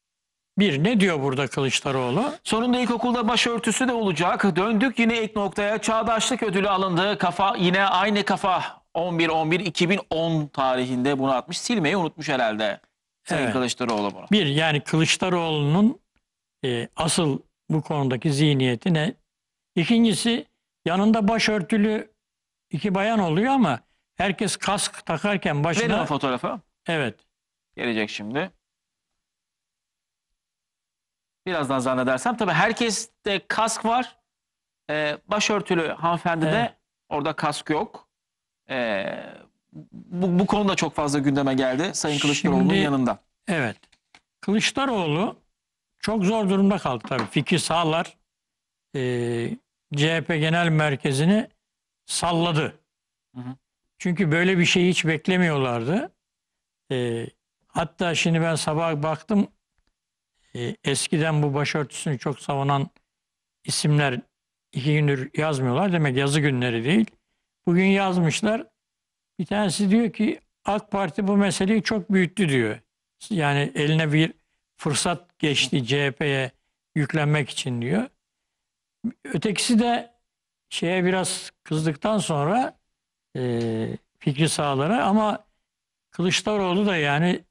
Bir ne diyor burada Kılıçdaroğlu? Sonunda ilkokulda başörtüsü de olacak. Döndük yine ilk noktaya. Çağdaşlık ödülü alındı. Kafa yine aynı kafa. 11-11-2010 tarihinde bunu atmış. Silmeyi unutmuş herhalde. Sayın Evet. Kılıçdaroğlu bunu. Bir yani Kılıçdaroğlu'nun e, asıl bu konudaki zihniyeti ne? İkincisi yanında başörtülü iki bayan oluyor ama herkes kask takarken Verin o başına fotoğrafı. evet Gelecek şimdi. Birazdan zannedersem. Tabii herkeste kask var. Ee, başörtülü hanımefendi de Evet. orada kask yok. Ee, bu, bu konu da çok fazla gündeme geldi Sayın Kılıçdaroğlu'nun Şimdi- yanında. Evet. Kılıçdaroğlu çok zor durumda kaldı tabii. Fikri sağlar e, CHP Genel Merkezi'ni salladı. Hı hı. Çünkü böyle bir şeyi hiç beklemiyorlardı. E, hatta şimdi ben sabah baktım e, eskiden bu başörtüsünü çok savunan isimler iki gündür yazmıyorlar. Demek yazı günleri değil. Bugün yazmışlar. Bir tanesi diyor ki AK Parti bu meseleyi çok büyüttü diyor. Yani eline bir fırsat geçti CHP'ye yüklenmek için diyor. Ötekisi de şeye biraz kızdıktan sonra e, fikri sağlara ama Kılıçdaroğlu da yani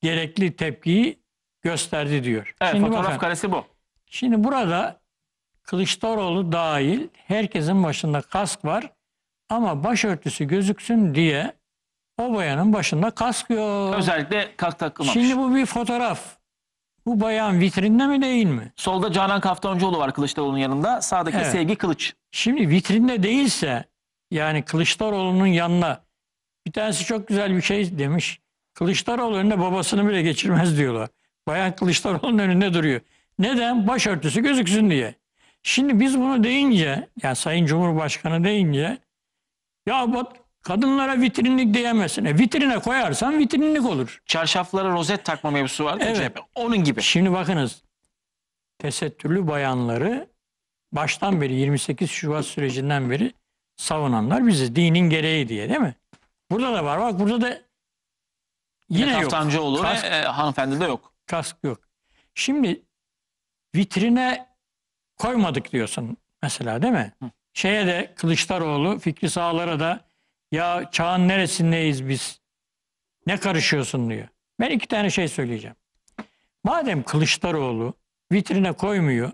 gerekli tepkiyi gösterdi diyor. Evet Şimdi fotoğraf bakın, karesi bu. Şimdi burada Kılıçdaroğlu dahil herkesin başında kask var ama başörtüsü gözüksün diye o bayanın başında kask yok. Özellikle kalk takılmamış. Şimdi bu bir fotoğraf. Bu bayan vitrinde mi değil mi? Solda Canan Kaftancıoğlu var Kılıçdaroğlu'nun yanında. Sağdaki Evet. Sevgi Kılıç. Şimdi vitrinde değilse yani Kılıçdaroğlu'nun yanına bir tanesi çok güzel bir şey demiş. Kılıçdaroğlu önünde babasını bile geçirmez diyorlar. Bayan Kılıçdaroğlu'nun önünde duruyor. Neden? Başörtüsü gözüksün diye. Şimdi biz bunu deyince, yani Sayın Cumhurbaşkanı deyince ya bak kadınlara vitrinlik diyemezsin. E, vitrine koyarsan vitrinlik olur. Çarşaflara rozet takma mevzusu vardı. Evet. CHP. Onun gibi. Şimdi bakınız tesettürlü bayanları baştan beri 28 Şubat sürecinden beri savunanlar biziz. Dinin gereği diye değil mi? Burada da var. Bak burada da yine yok. Kaftancıoğlu Kask- ve e, hanımefendi de yok. Kask yok. Şimdi vitrine koymadık diyorsun mesela değil mi? Hı. Şeye de Kılıçdaroğlu Fikri Sağlar'a da ya çağın neresindeyiz biz? Ne karışıyorsun diyor. Ben iki tane şey söyleyeceğim. Madem Kılıçdaroğlu vitrine koymuyor.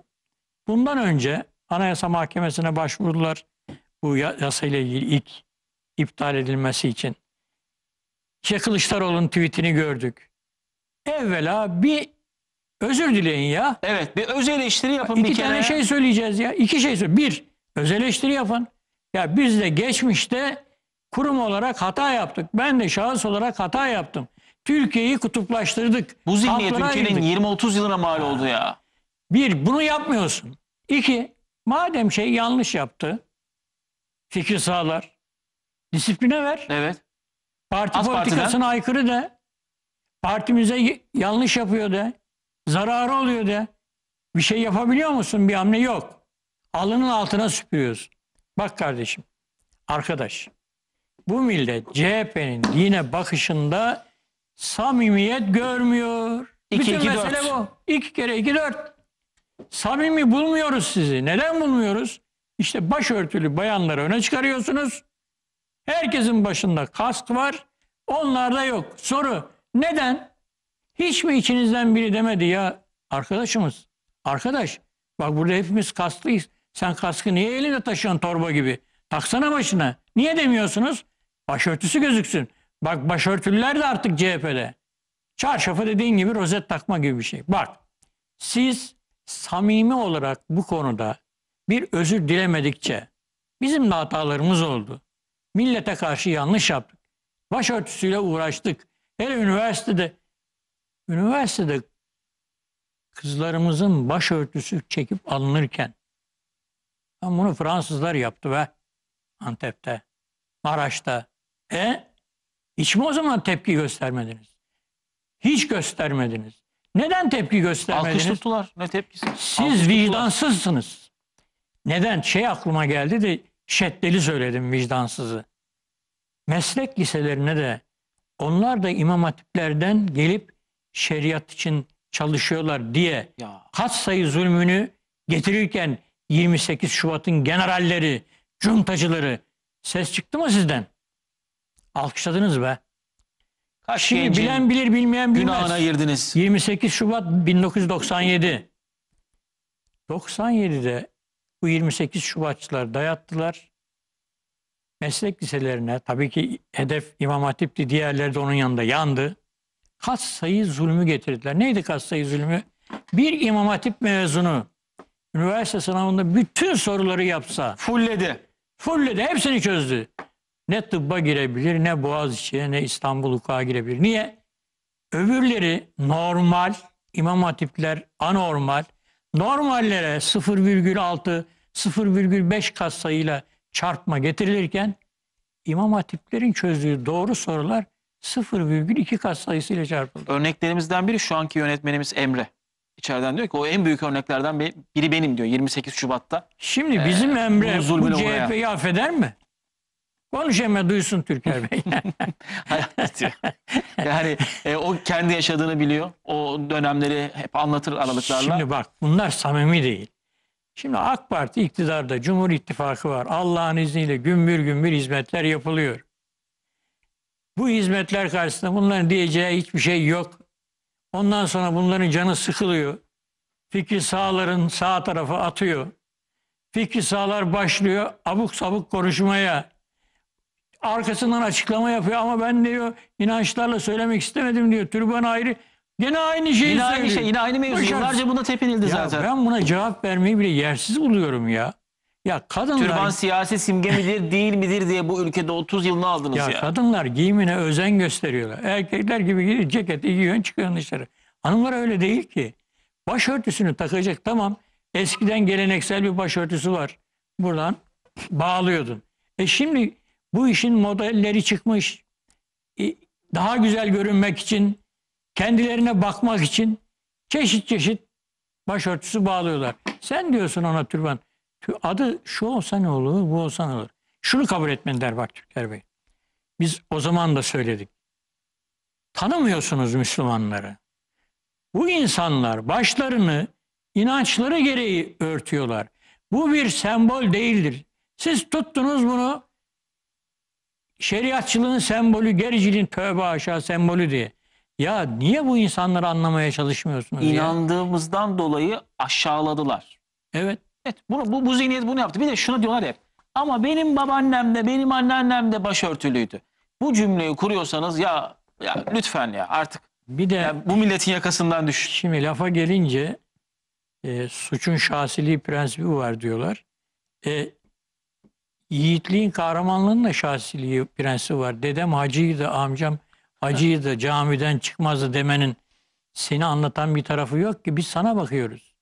Bundan önce Anayasa Mahkemesi'ne başvurdular. Bu ya- yasayla ilgili ilk iptal edilmesi için. İşte Kılıçdaroğlu'nun tweetini gördük. Evvela bir özür dileyin ya. Evet bir öz eleştiri yapın İki bir kere. tane şey söyleyeceğiz ya. İki şey söyle. Bir, öz eleştiri yapın. Ya biz de geçmişte kurum olarak hata yaptık. Ben de şahıs olarak hata yaptım. Türkiye'yi kutuplaştırdık. Bu zihniyet Halklara ülkenin ayırdık. 20-30 yılına mal oldu ya. Bir, bunu yapmıyorsun. İki, madem şey yanlış yaptı, fikri sağlar, disipline ver. Evet. Parti Az politikasına aykırı de. Partimize yanlış yapıyor de. Zararı oluyor de. Bir şey yapabiliyor musun? Bir hamle yok. Alının altına süpürüyorsun. Bak kardeşim, arkadaş. Bu millet CHP'nin dine bakışında samimiyet görmüyor. İki, Bütün iki, mesele dört. bu. İki kere iki dört. Samimi bulmuyoruz sizi. Neden bulmuyoruz? İşte başörtülü bayanları öne çıkarıyorsunuz. Herkesin başında kask var. Onlarda yok. Soru neden? Hiç mi içinizden biri demedi ya arkadaşımız? Arkadaş bak burada hepimiz kasklıyız. Sen kaskı niye elinde taşıyorsun torba gibi? Taksana başına. Niye demiyorsunuz? Başörtüsü gözüksün. Bak başörtülüler de artık CHP'de. Çarşafı dediğin gibi rozet takma gibi bir şey. Bak siz samimi olarak bu konuda bir özür dilemedikçe bizim de hatalarımız oldu. Millete karşı yanlış yaptık. Başörtüsüyle uğraştık. Hele üniversitede üniversitede kızlarımızın başörtüsü çekip alınırken ben bunu Fransızlar yaptı ve Antep'te, Maraş'ta. E hiç mi o zaman tepki göstermediniz? Hiç göstermediniz. Neden tepki Alkış göstermediniz? tuttular. Ne tepkisi? Alkış Siz tuttular. vicdansızsınız. Neden? Şey aklıma geldi de şeddeli söyledim vicdansızı. Meslek liselerine de onlar da imam hatiplerden gelip şeriat için çalışıyorlar diye Ya. kaç sayı zulmünü getirirken 28 Şubat'ın generalleri, cuntacıları ses çıktı mı sizden? Alkışladınız be. Kaç Şimdi bilen bilir bilmeyen bilmez. günahına girdiniz. 28 Şubat 1997. 97'de bu 28 Şubatçılar dayattılar. Meslek liselerine tabii ki hedef İmam Hatip'ti diğerleri de onun yanında yandı. Kaç sayı zulmü getirdiler. Neydi kaç sayı zulmü? Bir İmam Hatip mezunu üniversite sınavında bütün soruları yapsa, Fulledi. fulledi, hepsini çözdü. Ne tıbba girebilir, ne Boğaziçi'ye, ne İstanbul Hukuk'a girebilir. Niye? Öbürleri normal, imam hatipler anormal. Normallere 0,6, 0,5 kat sayıyla çarpma getirilirken imam hatiplerin çözdüğü doğru sorular 0,2 kat sayısıyla çarpıldı. Örneklerimizden biri şu anki yönetmenimiz Emre. İçeriden diyor ki o en büyük örneklerden biri benim diyor 28 Şubat'ta. Şimdi bizim Ee, Emre bunun bu uğrayan. CHP'yi affeder mi? Konuş Emre duysun Türker Bey. Yani e, o kendi yaşadığını biliyor. O dönemleri hep anlatır aralıklarla. Şimdi bak bunlar samimi değil. Şimdi AK Parti iktidarda Cumhur İttifakı var. Allah'ın izniyle gümbür gümbür hizmetler yapılıyor. Bu hizmetler karşısında bunların diyeceği hiçbir şey yok. Ondan sonra bunların canı sıkılıyor. Fikri sağların sağ tarafa atıyor. Fikri sağlar başlıyor abuk sabuk konuşmaya. Arkasından açıklama yapıyor ama ben diyor inançlarla söylemek istemedim diyor. Türban ayrı. Gene aynı şeyi yine aynı söylüyor. şey, yine aynı mevzu. Yıllarca buna tepinildi Ya zaten. ben buna cevap vermeyi bile yersiz buluyorum ya. Ya kadınlar Türban siyasi simge midir değil midir diye bu ülkede 30 yılını aldınız ya, ya. kadınlar giyimine özen gösteriyorlar. Erkekler gibi gidip ceketi giyiyorsun çıkıyorsun dışarı. Hanımlar öyle değil ki. Başörtüsünü takacak tamam. Eskiden geleneksel bir başörtüsü var. Buradan bağlıyordun. E şimdi bu işin modelleri çıkmış. E, Daha güzel görünmek için, kendilerine bakmak için çeşit çeşit başörtüsü bağlıyorlar. Sen diyorsun ona türban. Adı şu olsa ne olur, bu olsa ne olur. Şunu kabul etmeliler bak Türker Bey. Biz o zaman da söyledik. Tanımıyorsunuz Müslümanları. Bu insanlar başlarını inançları gereği örtüyorlar. Bu bir sembol değildir. Siz tuttunuz bunu şeriatçılığın sembolü, gericiliğin tövbe aşağı sembolü diye. Ya niye bu insanları anlamaya çalışmıyorsunuz ya? İnandığımızdan dolayı aşağıladılar. Evet. Evet bunu, bu, bu zihniyet bunu yaptı. Bir de şunu diyorlar ya. Ama benim babaannem de benim anneannem de başörtülüydü. Bu cümleyi kuruyorsanız ya, ya lütfen ya artık Bir de ya bu milletin yakasından düşün. Şimdi lafa gelince e, suçun şahsiliği prensibi var diyorlar. E, yiğitliğin kahramanlığın da şahsiliği prensibi var. Dedem hacıydı, amcam hacıydı, camiden çıkmazdı demenin seni anlatan bir tarafı yok ki biz sana bakıyoruz.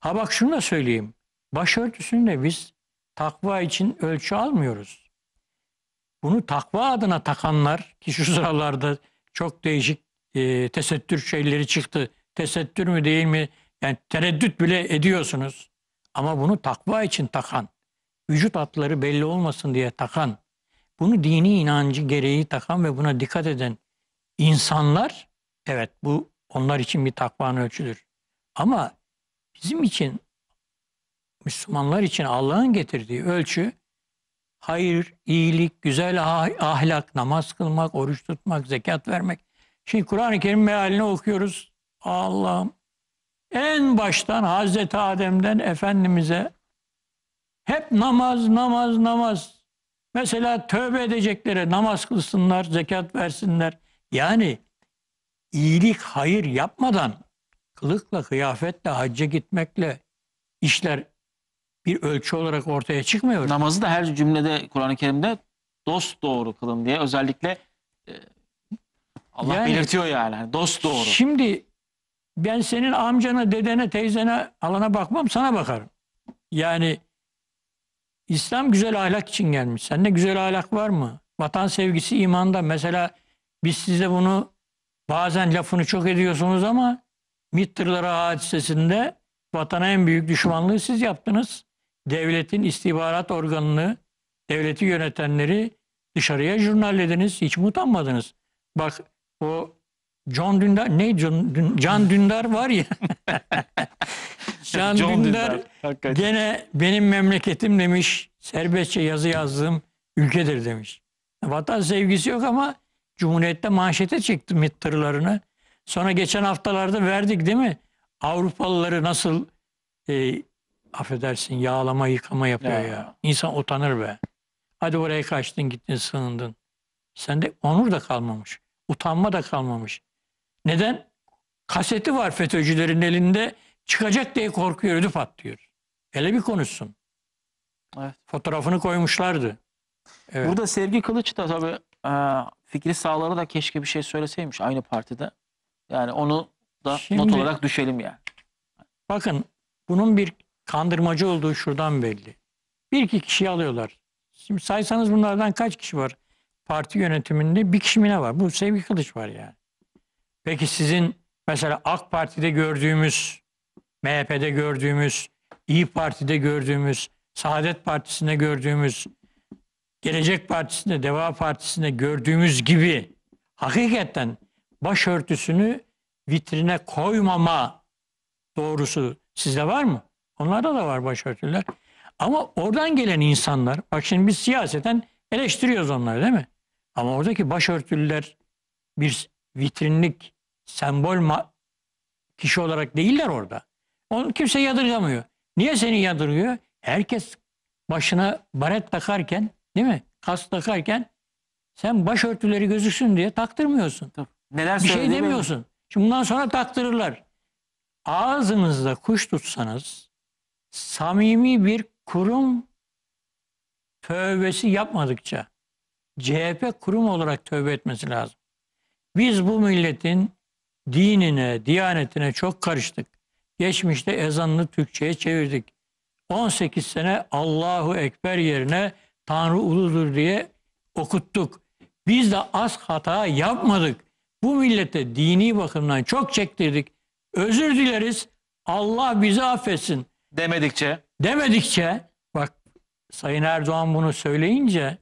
Ha bak şunu da söyleyeyim. Başörtüsünde biz takva için ölçü almıyoruz. Bunu takva adına takanlar ki şu sıralarda çok değişik e, tesettür şeyleri çıktı. Tesettür mü değil mi? Yani tereddüt bile ediyorsunuz. Ama bunu takva için takan, vücut hatları belli olmasın diye takan, bunu dini inancı gereği takan ve buna dikkat eden insanlar, evet bu onlar için bir takvanın ölçüdür. Ama bizim için, Müslümanlar için Allah'ın getirdiği ölçü hayır, iyilik, güzel ah- ahlak, namaz kılmak, oruç tutmak, zekat vermek. Şimdi Kur'an-ı Kerim mealini okuyoruz. Allah'ım en baştan Hazreti Adem'den Efendimiz'e hep namaz, namaz, namaz. Mesela tövbe edeceklere namaz kılsınlar, zekat versinler. Yani iyilik, hayır yapmadan kılıkla, kıyafetle, hacca gitmekle işler bir ölçü olarak ortaya çıkmıyor. Namazı da her cümlede Kur'an-ı Kerim'de dost doğru kılın diye özellikle e, Allah Yani- belirtiyor yani. Hani Dost doğru. Şimdi ben senin amcana, dedene, teyzene, alana bakmam, sana bakarım. Yani İslam güzel ahlak için gelmiş. Sende güzel ahlak var mı? Vatan sevgisi imanda. Mesela biz size bunu bazen lafını çok ediyorsunuz ama MİT tırları hadisesinde vatana en büyük düşmanlığı siz yaptınız. Devletin istihbarat organını, devleti yönetenleri dışarıya jurnallediniz. Hiç mi utanmadınız? Bak o John Dündar ne John, Dün- Can Dündar var ya. Can John Dündar Dündar, gene benim memleketim demiş. Serbestçe yazı yazdığım ülkedir demiş. Vatan sevgisi yok ama Cumhuriyet'te manşete çıktı MİT tırlarını. Sonra geçen haftalarda verdik değil mi? Avrupalıları nasıl e, affedersin yağlama yıkama yapıyor ya. Ya. İnsan utanır be. Hadi oraya kaçtın gittin sığındın. Sende onur da kalmamış. Utanma da kalmamış. Neden? Kaseti var FETÖ'cülerin elinde. Çıkacak diye korkuyor, ödü patlıyor. Hele bir konuşsun. Evet. Fotoğrafını koymuşlardı. Evet. Burada Sevgi Kılıç da tabii e, Fikri Sağlar'a da keşke bir şey söyleseymiş aynı partide. Yani onu da not Şimdi- olarak düşelim yani. Bakın bunun bir kandırmacı olduğu şuradan belli. Bir iki kişiyi alıyorlar. Şimdi saysanız bunlardan kaç kişi var? Parti yönetiminde bir kişi ne var? Bu Sevgi Kılıç var yani. Peki sizin mesela AK Parti'de gördüğümüz, MHP'de gördüğümüz, İyi Parti'de gördüğümüz, Saadet Partisi'nde gördüğümüz, Gelecek Partisi'nde, Deva Partisi'nde gördüğümüz gibi hakikaten başörtüsünü vitrine koymama doğrusu sizde var mı? Onlarda da var başörtüler. Ama oradan gelen insanlar, bak şimdi biz siyaseten eleştiriyoruz onları değil mi? Ama oradaki başörtülüler bir vitrinlik, sembol kişi olarak değiller orada. Onu kimse yadırgamıyor. Niye seni yadırgıyor? Herkes başına baret takarken, değil mi? Kas takarken sen başörtüleri gözüksün diye taktırmıyorsun. Neler Bir şey demiyorsun. Şimdi bundan sonra taktırırlar. Ağzınızda kuş tutsanız samimi bir kurum tövbesi yapmadıkça CHP kurum olarak tövbe etmesi lazım. Biz bu milletin dinine, diyanetine çok karıştık. Geçmişte ezanını Türkçe'ye çevirdik. 18 sene Allahu Ekber yerine Tanrı uludur diye okuttuk. Biz de az hata yapmadık. Bu millete dini bakımdan çok çektirdik. Özür dileriz. Allah bizi affetsin. Demedikçe Demedikçe bak Sayın Erdoğan bunu söyleyince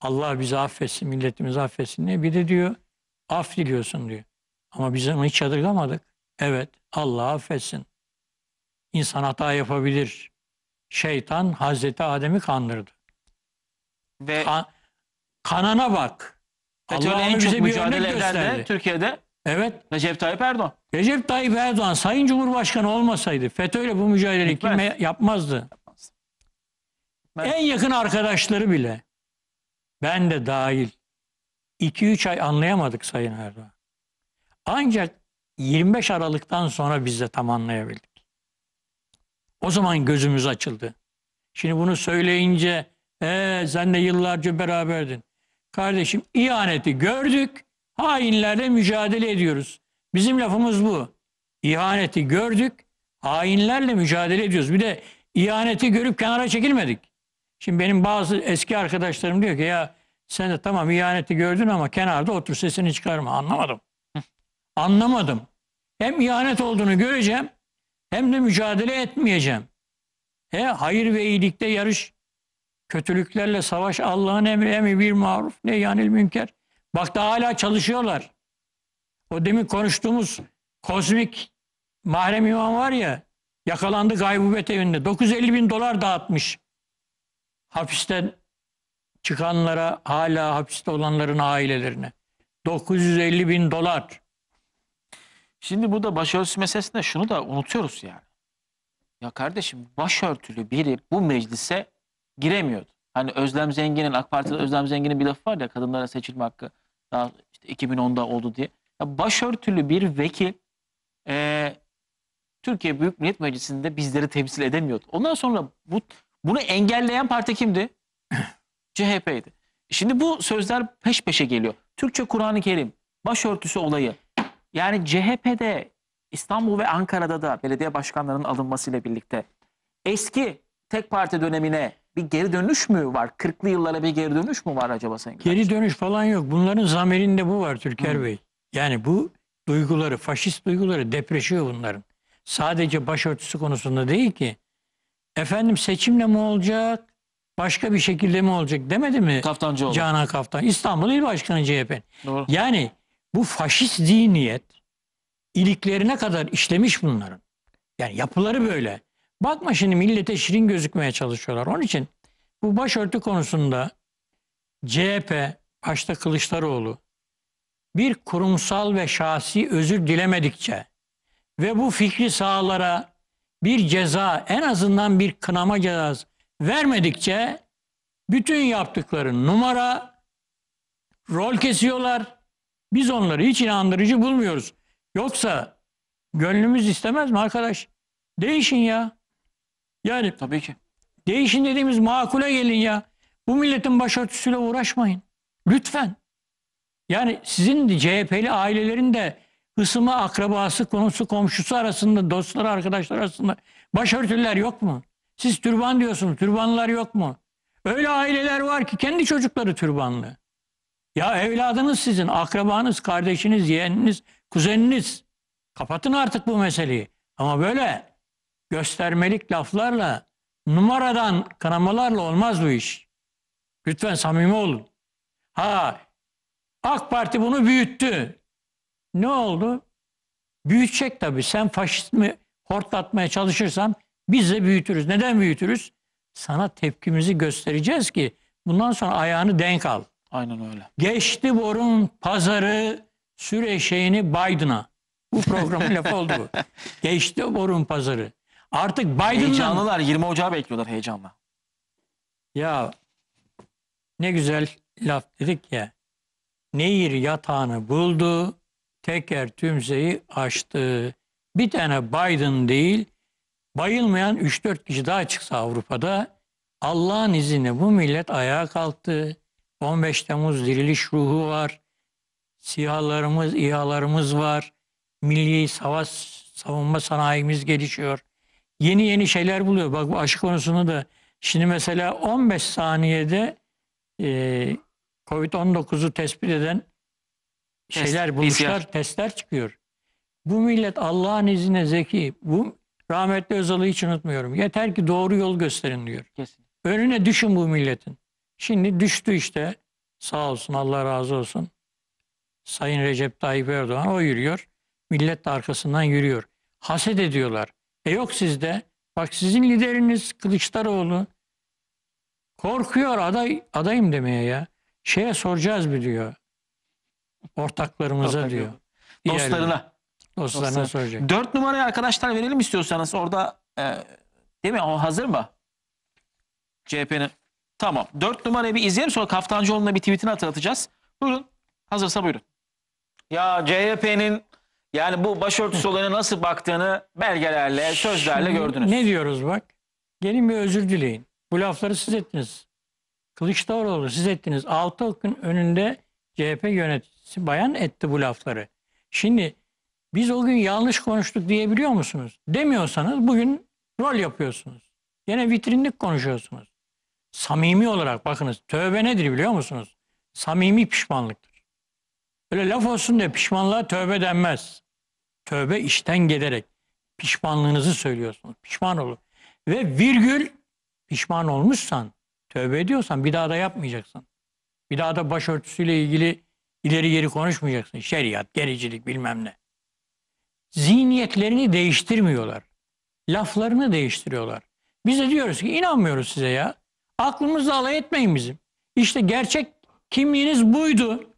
Allah bizi affetsin, milletimizi affetsin diye bir de diyor af diliyorsun diyor. Ama biz onu hiç yadırgamadık. Evet Allah affetsin. İnsan hata yapabilir. Şeytan Hazreti Adem'i kandırdı. ve Ka- kanana bak. FETÖ'yle en çok bize mücadele eden de. Türkiye'de Evet. Recep Tayyip Erdoğan. Recep Tayyip Erdoğan Sayın Cumhurbaşkanı olmasaydı FETÖ'yle bu mücadeleyi kim yapmazdı. Gitmez. En yakın arkadaşları bile ben de dahil 2-3 ay anlayamadık Sayın Erdoğan. Ancak 25 Aralık'tan sonra biz de tam anlayabildik. O zaman gözümüz açıldı. Şimdi bunu söyleyince ee, sen de yıllarca beraberdin. Kardeşim ihaneti gördük. Hainlerle mücadele ediyoruz. Bizim lafımız bu. İhaneti gördük. Hainlerle mücadele ediyoruz. Bir de ihaneti görüp kenara çekilmedik. Şimdi benim bazı eski arkadaşlarım diyor ki ya sen de tamam ihaneti gördün ama kenarda otur sesini çıkarma. Anlamadım. Anlamadım. Hem ihanet olduğunu göreceğim hem de mücadele etmeyeceğim. E, hayır ve iyilikte yarış. Kötülüklerle savaş Allah'ın emri emri bir maruf ne yanil münker. Bak da hala çalışıyorlar. O demin konuştuğumuz kozmik mahrem imam var ya yakalandı gaybubet evinde. 950 bin dolar dağıtmış. Hapisten çıkanlara hala hapiste olanların ailelerine. 950 bin dolar. Şimdi burada başörtüsü meselesinde şunu da unutuyoruz yani. Ya kardeşim başörtülü biri bu meclise giremiyordu. Hani Özlem Zengin'in AK Parti'de Özlem Zengin'in bir lafı var ya kadınlara seçilme hakkı daha işte 2010'da oldu diye. Ya başörtülü bir vekil eee, Türkiye Büyük Millet Meclisi'nde bizleri temsil edemiyordu. Ondan sonra bu bunu engelleyen parti kimdi? CHP'ydi. Şimdi bu sözler peş peşe geliyor. Türkçe Kur'an-ı Kerim, başörtüsü olayı. Yani CHP'de İstanbul ve Ankara'da da belediye başkanlarının alınmasıyla birlikte eski tek parti dönemine bir geri dönüş mü var? 40'lı yıllara bir geri dönüş mü var acaba Sayın? Geri dönüş falan yok. Bunların zamerinde bu var Türker Hı. Bey. Yani bu duyguları, faşist duyguları depreşiyor bunların. Sadece başörtüsü konusunda değil ki. Efendim seçimle mi olacak? Başka bir şekilde mi olacak demedi mi Kaftancıoğlu. Canan Kaftan? İstanbul İl Başkanı CHP. Doğru. Yani bu faşist zihniyet iliklerine kadar işlemiş bunların. Yani yapıları böyle. Bakma şimdi millete şirin gözükmeye çalışıyorlar. Onun için bu başörtü konusunda CHP başta Kılıçdaroğlu bir kurumsal ve şahsi özür dilemedikçe ve bu fikri sahalara bir ceza en azından bir kınama cezası vermedikçe bütün yaptıkları numara rol kesiyorlar. Biz onları hiç inandırıcı bulmuyoruz. Yoksa gönlümüz istemez mi arkadaş? Değişin ya. Yani Tabii ki. değişin dediğimiz makule gelin ya. Bu milletin başörtüsüyle uğraşmayın. Lütfen. Yani sizin de CHP'li ailelerin de hısımı, akrabası, konusu, komşusu arasında, dostları, arkadaşlar arasında başörtüler yok mu? Siz türban diyorsunuz, türbanlılar yok mu? Öyle aileler var ki kendi çocukları türbanlı. Ya evladınız sizin, akrabanız, kardeşiniz, yeğeniniz, kuzeniniz. Kapatın artık bu meseleyi. Ama böyle göstermelik laflarla, numaradan kanamalarla olmaz bu iş. Lütfen samimi olun. Ha, AK Parti bunu büyüttü. Ne oldu? Büyütecek tabii. Sen faşizmi hortlatmaya çalışırsan biz de büyütürüz. Neden büyütürüz? Sana tepkimizi göstereceğiz ki bundan sonra ayağını denk al. Aynen öyle. Geçti borun pazarı sür eşeğini Biden'a. Bu programın lafı oldu bu. Geçti borun pazarı. Artık Biden'la... Heyecanlılar 20 Ocağı bekliyorlar heyecanla. Ya ne güzel laf dedik ya. Nehir yatağını buldu, teker tümseyi açtı. Bir tane Biden değil, bayılmayan 3-4 kişi daha çıksa Avrupa'da Allah'ın izniyle bu millet ayağa kalktı. 15 Temmuz diriliş ruhu var. SİHA'larımız, İHA'larımız var. Milli savaş savunma sanayimiz gelişiyor. Yeni yeni şeyler buluyor. Bak bu aşı konusunu da şimdi mesela 15 saniyede e, Covid-19'u tespit eden Test, şeyler bulmuşlar, PCR. testler çıkıyor. Bu millet Allah'ın izniyle zeki. Bu rahmetli Özal'ı hiç unutmuyorum. Yeter ki doğru yol gösterin diyor. Kesin. Önüne düşün bu milletin. Şimdi düştü işte. Sağ olsun Allah razı olsun. Sayın Recep Tayyip Erdoğan o yürüyor. Millet de arkasından yürüyor. Haset ediyorlar. E yok sizde. Bak sizin lideriniz Kılıçdaroğlu korkuyor aday adayım demeye ya. Şeye soracağız mı diyor. Ortaklarımıza Ortak diyor. Dostlarına. Dostlarına Dostlar. soracak. 4 numarayı arkadaşlar verelim istiyorsanız. Orada e, değil mi? O hazır mı? CHP'nin. Tamam. 4 numarayı bir izleyelim sonra Kaftancıoğlu'na bir tweetini hatırlatacağız. Buyurun. Hazırsa buyurun. Ya CHP'nin yani bu başörtüsü olayına nasıl baktığını belgelerle, sözlerle Şimdi gördünüz. Ne diyoruz bak? Gelin bir özür dileyin. Bu lafları siz ettiniz. Kılıçdaroğlu siz ettiniz. Altı okun önünde CHP yöneticisi bayan etti bu lafları. Şimdi biz o gün yanlış konuştuk diyebiliyor musunuz? Demiyorsanız bugün rol yapıyorsunuz. Yine vitrinlik konuşuyorsunuz. Samimi olarak bakınız tövbe nedir biliyor musunuz? Samimi pişmanlıktır. Öyle laf olsun diye pişmanlığa tövbe denmez. Tövbe işten gelerek pişmanlığınızı söylüyorsunuz. Pişman olun. Ve virgül pişman olmuşsan, tövbe ediyorsan bir daha da yapmayacaksın. Bir daha da başörtüsüyle ilgili ileri geri konuşmayacaksın. Şeriat, gericilik bilmem ne. Zihniyetlerini değiştirmiyorlar. Laflarını değiştiriyorlar. Biz de diyoruz ki inanmıyoruz size ya. Aklımızla alay etmeyin bizim. İşte gerçek kimliğiniz buydu.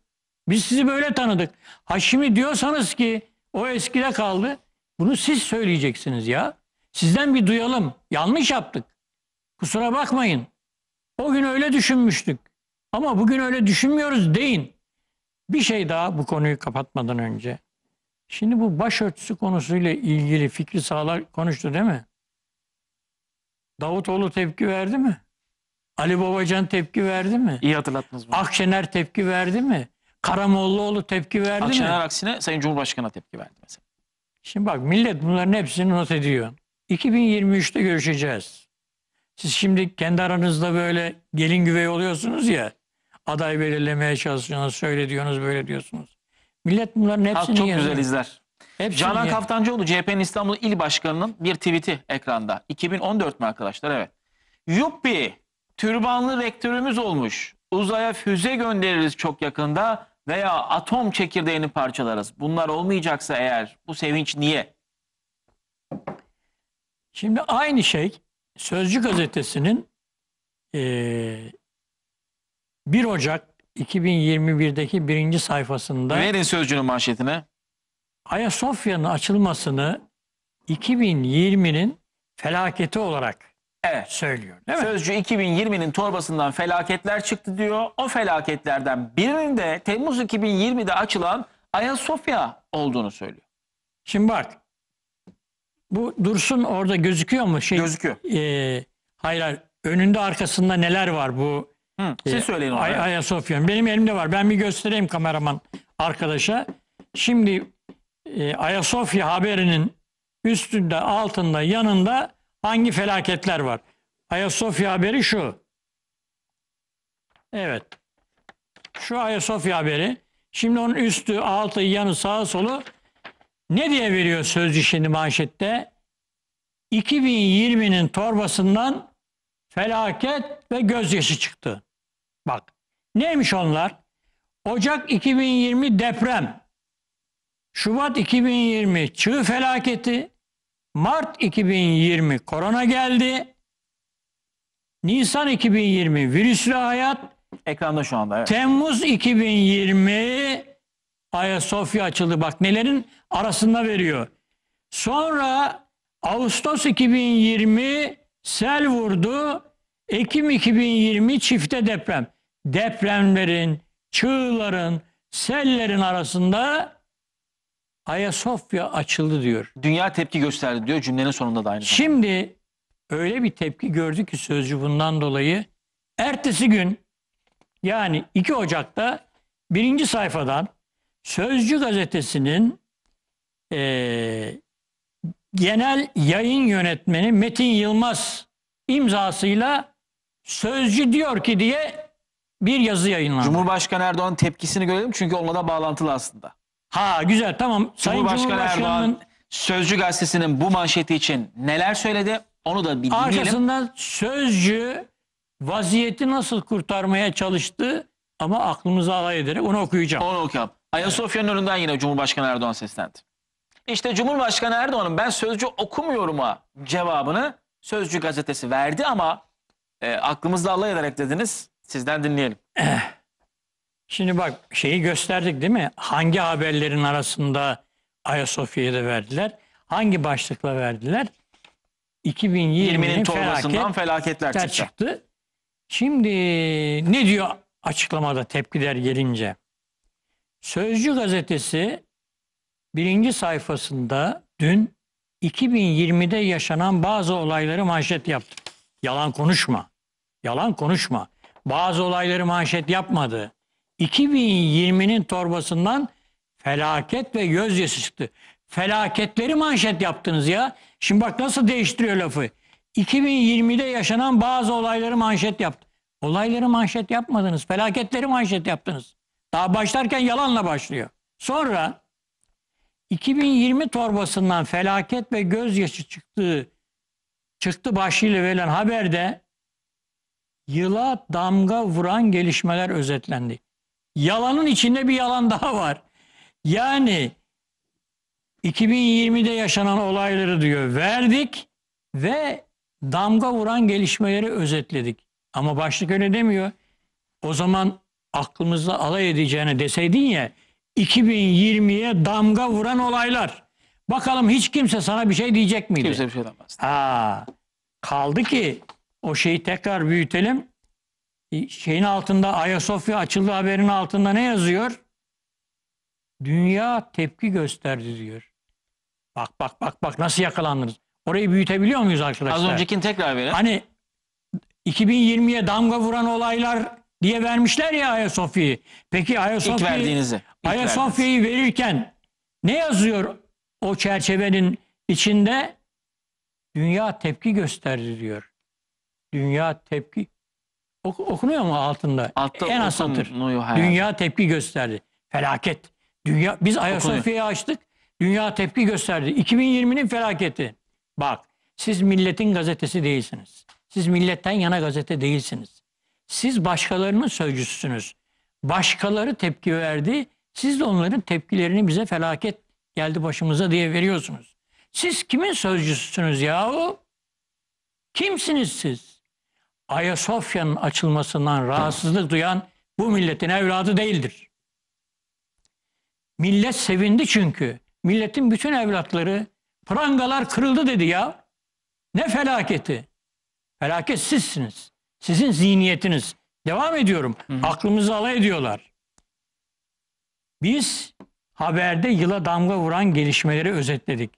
Biz sizi böyle tanıdık. Ha şimdi diyorsanız ki o eskide kaldı. Bunu siz söyleyeceksiniz ya. Sizden bir duyalım. Yanlış yaptık. Kusura bakmayın. O gün öyle düşünmüştük. Ama bugün öyle düşünmüyoruz deyin. Bir şey daha bu konuyu kapatmadan önce. Şimdi bu başörtüsü konusuyla ilgili Fikri Sağlar konuştu değil mi? Davutoğlu tepki verdi mi? Ali Babacan tepki verdi mi? İyi hatırlattınız bunu. Akşener tepki verdi mi? Karamollaoğlu tepki verdi Akşener mi? aksine Sayın Cumhurbaşkanı'na tepki verdi mesela. Şimdi bak millet bunların hepsini not ediyor. 2023'te görüşeceğiz. Siz şimdi kendi aranızda böyle gelin güvey oluyorsunuz ya. Aday belirlemeye çalışıyorsunuz, şöyle diyorsunuz, böyle diyorsunuz. Millet bunların Halk hepsini çok yazıyor. güzel izler. Hepsini Canan yazıyor. Kaftancıoğlu CHP'nin İstanbul İl Başkanı'nın bir tweet'i ekranda. 2014 mi arkadaşlar? Evet. Yuppi türbanlı rektörümüz olmuş. Uzaya füze göndeririz çok yakında veya atom çekirdeğini parçalarız. Bunlar olmayacaksa eğer bu sevinç niye? Şimdi aynı şey Sözcü gazetesinin eee 1 Ocak 2021'deki birinci sayfasında Verin sözcünün manşetine. Ayasofya'nın açılmasını 2020'nin felaketi olarak Evet. söylüyor. Değil mi? Sözcü 2020'nin torbasından felaketler çıktı diyor. O felaketlerden birinin de Temmuz 2020'de açılan Ayasofya olduğunu söylüyor. Şimdi bak Bu Dursun orada gözüküyor mu? Şey, Gözüküyor. e, hayır, hayır. Önünde arkasında neler var bu Hı, siz e, söyleyin onu. Ay- Ayasofya'nın? Benim elimde var. Ben bir göstereyim kameraman arkadaşa. Şimdi e, Ayasofya haberinin üstünde, altında, yanında hangi felaketler var? Ayasofya haberi şu. Evet. Şu Ayasofya haberi. Şimdi onun üstü, altı, yanı, sağı, solu ne diye veriyor Sözcü şimdi manşette? 2020'nin torbasından felaket ve gözyaşı çıktı. Bak neymiş onlar? Ocak 2020 deprem. Şubat 2020 çığ felaketi. Mart 2020 korona geldi. Nisan 2020 virüslü hayat. Ekranda şu anda. Evet. Temmuz 2020 Ayasofya açıldı. Bak nelerin arasında veriyor. Sonra Ağustos 2020 sel vurdu. Ekim 2020 çifte deprem. Depremlerin, çığların, sellerin arasında Ayasofya açıldı diyor. Dünya tepki gösterdi diyor cümlenin sonunda da aynı zamanda. Şimdi öyle bir tepki gördü ki sözcü bundan dolayı ertesi gün yani 2 Ocak'ta birinci sayfadan Sözcü gazetesinin eee, genel yayın yönetmeni Metin Yılmaz imzasıyla Sözcü diyor ki diye bir yazı yayınlandı. Cumhurbaşkanı Erdoğan'ın tepkisini görelim çünkü onunla da bağlantılı aslında. Ha güzel tamam. Sayın Cumhurbaşkanı Erdoğan Sözcü gazetesinin bu manşeti için neler söyledi onu da bir dinleyelim. Arkasından sözcü vaziyeti nasıl kurtarmaya çalıştı ama aklımıza alay ederek onu okuyacağım. Onu okuyalım. Ayasofya'nın önünden yine Cumhurbaşkanı Erdoğan seslendi. İşte Cumhurbaşkanı Erdoğan'ın ben Sözcü okumuyorum'a cevabını Sözcü gazetesi verdi ama e, aklımızda alay ederek dediniz. Sizden dinleyelim. Şimdi bak şeyi gösterdik değil mi? Hangi haberlerin arasında Ayasofya'yı da verdiler? Hangi başlıkla verdiler? 2020'nin 20'nin torbasından felaket felaketler çıktı. çıktı. Şimdi ne diyor açıklamada tepkiler gelince? Sözcü gazetesi birinci sayfasında dün 2020'de yaşanan bazı olayları manşet yaptı. Yalan konuşma. Yalan konuşma. Bazı olayları manşet yapmadı. 2020'nin torbasından felaket ve gözyaşı çıktı. Felaketleri manşet yaptınız ya. Şimdi bak nasıl değiştiriyor lafı. 2020'de yaşanan bazı olayları manşet yaptı. Olayları manşet yapmadınız. Felaketleri manşet yaptınız. Daha başlarken yalanla başlıyor. Sonra 2020 torbasından felaket ve gözyaşı çıktığı çıktı başlığıyla verilen haberde yıla damga vuran gelişmeler özetlendi. Yalanın içinde bir yalan daha var. Yani 2020'de yaşanan olayları diyor verdik ve damga vuran gelişmeleri özetledik. Ama başlık öyle demiyor. O zaman aklımızda alay edeceğini deseydin ya 2020'ye damga vuran olaylar. Bakalım hiç kimse sana bir şey diyecek miydi? Kimse bir şey demez. Ha, kaldı ki o şeyi tekrar büyütelim. E, Şeyin altında Ayasofya açıldı haberin altında ne yazıyor? Dünya tepki gösterdi diyor. Bak bak bak bak nasıl yakalandınız. Orayı büyütebiliyor muyuz arkadaşlar? Az öncekini tekrar verin. Hani 2020'ye damga vuran olaylar diye vermişler ya Ayasofya'yı. Peki Ayasofya'yı verdiğinizi. Ayasofya'yı verirken ne yazıyor o çerçevenin içinde? Dünya tepki gösterdi diyor. Dünya tepki Ok- okunuyor mu altında? Altta en az satır. Dünya tepki gösterdi. Felaket. Dünya biz Ayasofya'yı açtık. Dünya tepki gösterdi. 2020'nin felaketi. Bak siz milletin gazetesi değilsiniz. Siz milletten yana gazete değilsiniz. Siz başkalarının sözcüsüsünüz. Başkaları tepki verdi. Siz de onların tepkilerini bize felaket geldi başımıza diye veriyorsunuz. Siz kimin sözcüsüsünüz yahu? Kimsiniz siz? Ayasofya'nın açılmasından rahatsızlık duyan bu milletin evladı değildir. Millet sevindi çünkü. Milletin bütün evlatları prangalar kırıldı dedi ya. Ne felaketi. Felaket sizsiniz. Sizin zihniyetiniz. Devam ediyorum. Aklımızı alay ediyorlar. Biz haberde yıla damga vuran gelişmeleri özetledik.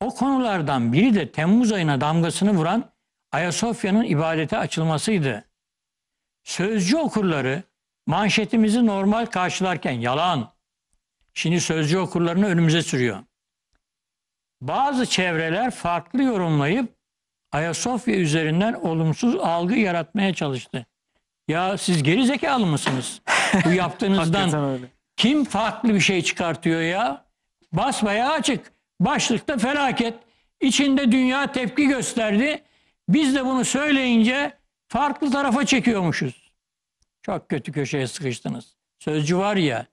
O konulardan biri de Temmuz ayına damgasını vuran Ayasofya'nın ibadete açılmasıydı. Sözcü okurları manşetimizi normal karşılarken yalan. Şimdi sözcü okurlarını önümüze sürüyor. Bazı çevreler farklı yorumlayıp Ayasofya üzerinden olumsuz algı yaratmaya çalıştı. Ya siz geri zekalı mısınız? Bu yaptığınızdan kim farklı bir şey çıkartıyor ya? Basbayağı açık. Başlıkta felaket. İçinde dünya tepki gösterdi. Biz de bunu söyleyince farklı tarafa çekiyormuşuz. Çok kötü köşeye sıkıştınız. Sözcü var ya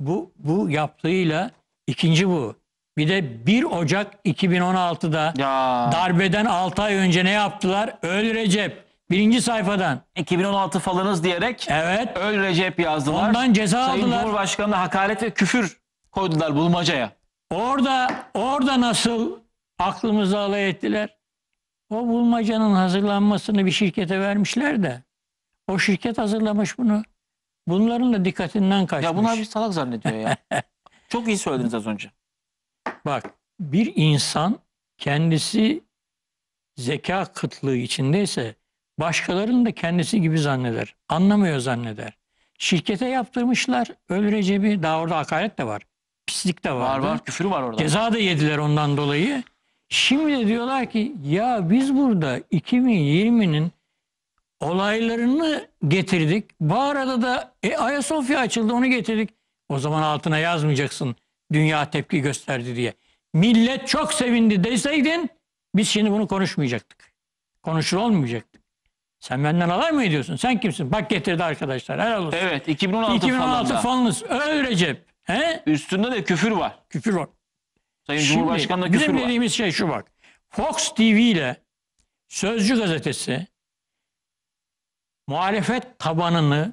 bu, bu yaptığıyla ikinci bu. Bir de 1 Ocak 2016'da Ya darbeden 6 ay önce ne yaptılar? Öl Recep. Birinci sayfadan. 2016 falanız diyerek Evet. öl Recep yazdılar. Ondan ceza Sayın aldılar. Cumhurbaşkanı'na hakaret ve küfür koydular bulmacaya. Orada orada nasıl aklımızı alay ettiler? O bulmacanın hazırlanmasını bir şirkete vermişler de. O şirket hazırlamış bunu. Bunların da dikkatinden kaçmış. Ya bunlar bir salak zannediyor ya. Çok iyi söylediniz az önce. Bak bir insan kendisi zeka kıtlığı içindeyse başkalarını da kendisi gibi zanneder. Anlamıyor zanneder. Şirkete yaptırmışlar öl Recep'i. Daha orada hakaret de var. Pislik de Var vardı. var küfür var orada. Ceza da yediler ondan dolayı. Şimdi diyorlar ki ya biz burada 2020'nin olaylarını getirdik. Bu arada da e, Ayasofya açıldı onu getirdik. O zaman altına yazmayacaksın dünya tepki gösterdi diye. Millet çok sevindi deseydin biz şimdi bunu konuşmayacaktık. Konuşur olmayacaktık. Sen benden alay mı ediyorsun? Sen kimsin? Bak getirdi arkadaşlar. Helal olsun. Evet 2016, 2016 falında. falınız. Öl Recep. He? Üstünde de küfür var. Küfür var. Sayın Şimdi Cumhurbaşkanı'na küfür bizim var. dediğimiz şey şu bak. Fox TV ile Sözcü gazetesi muhalefet tabanını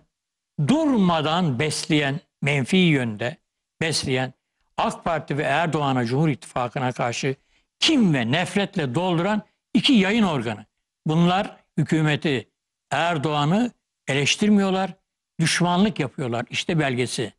durmadan besleyen, menfi yönde besleyen AK Parti ve Erdoğan'a Cumhur İttifakı'na karşı kim ve nefretle dolduran iki yayın organı. Bunlar hükümeti Erdoğan'ı eleştirmiyorlar, düşmanlık yapıyorlar. İşte belgesi.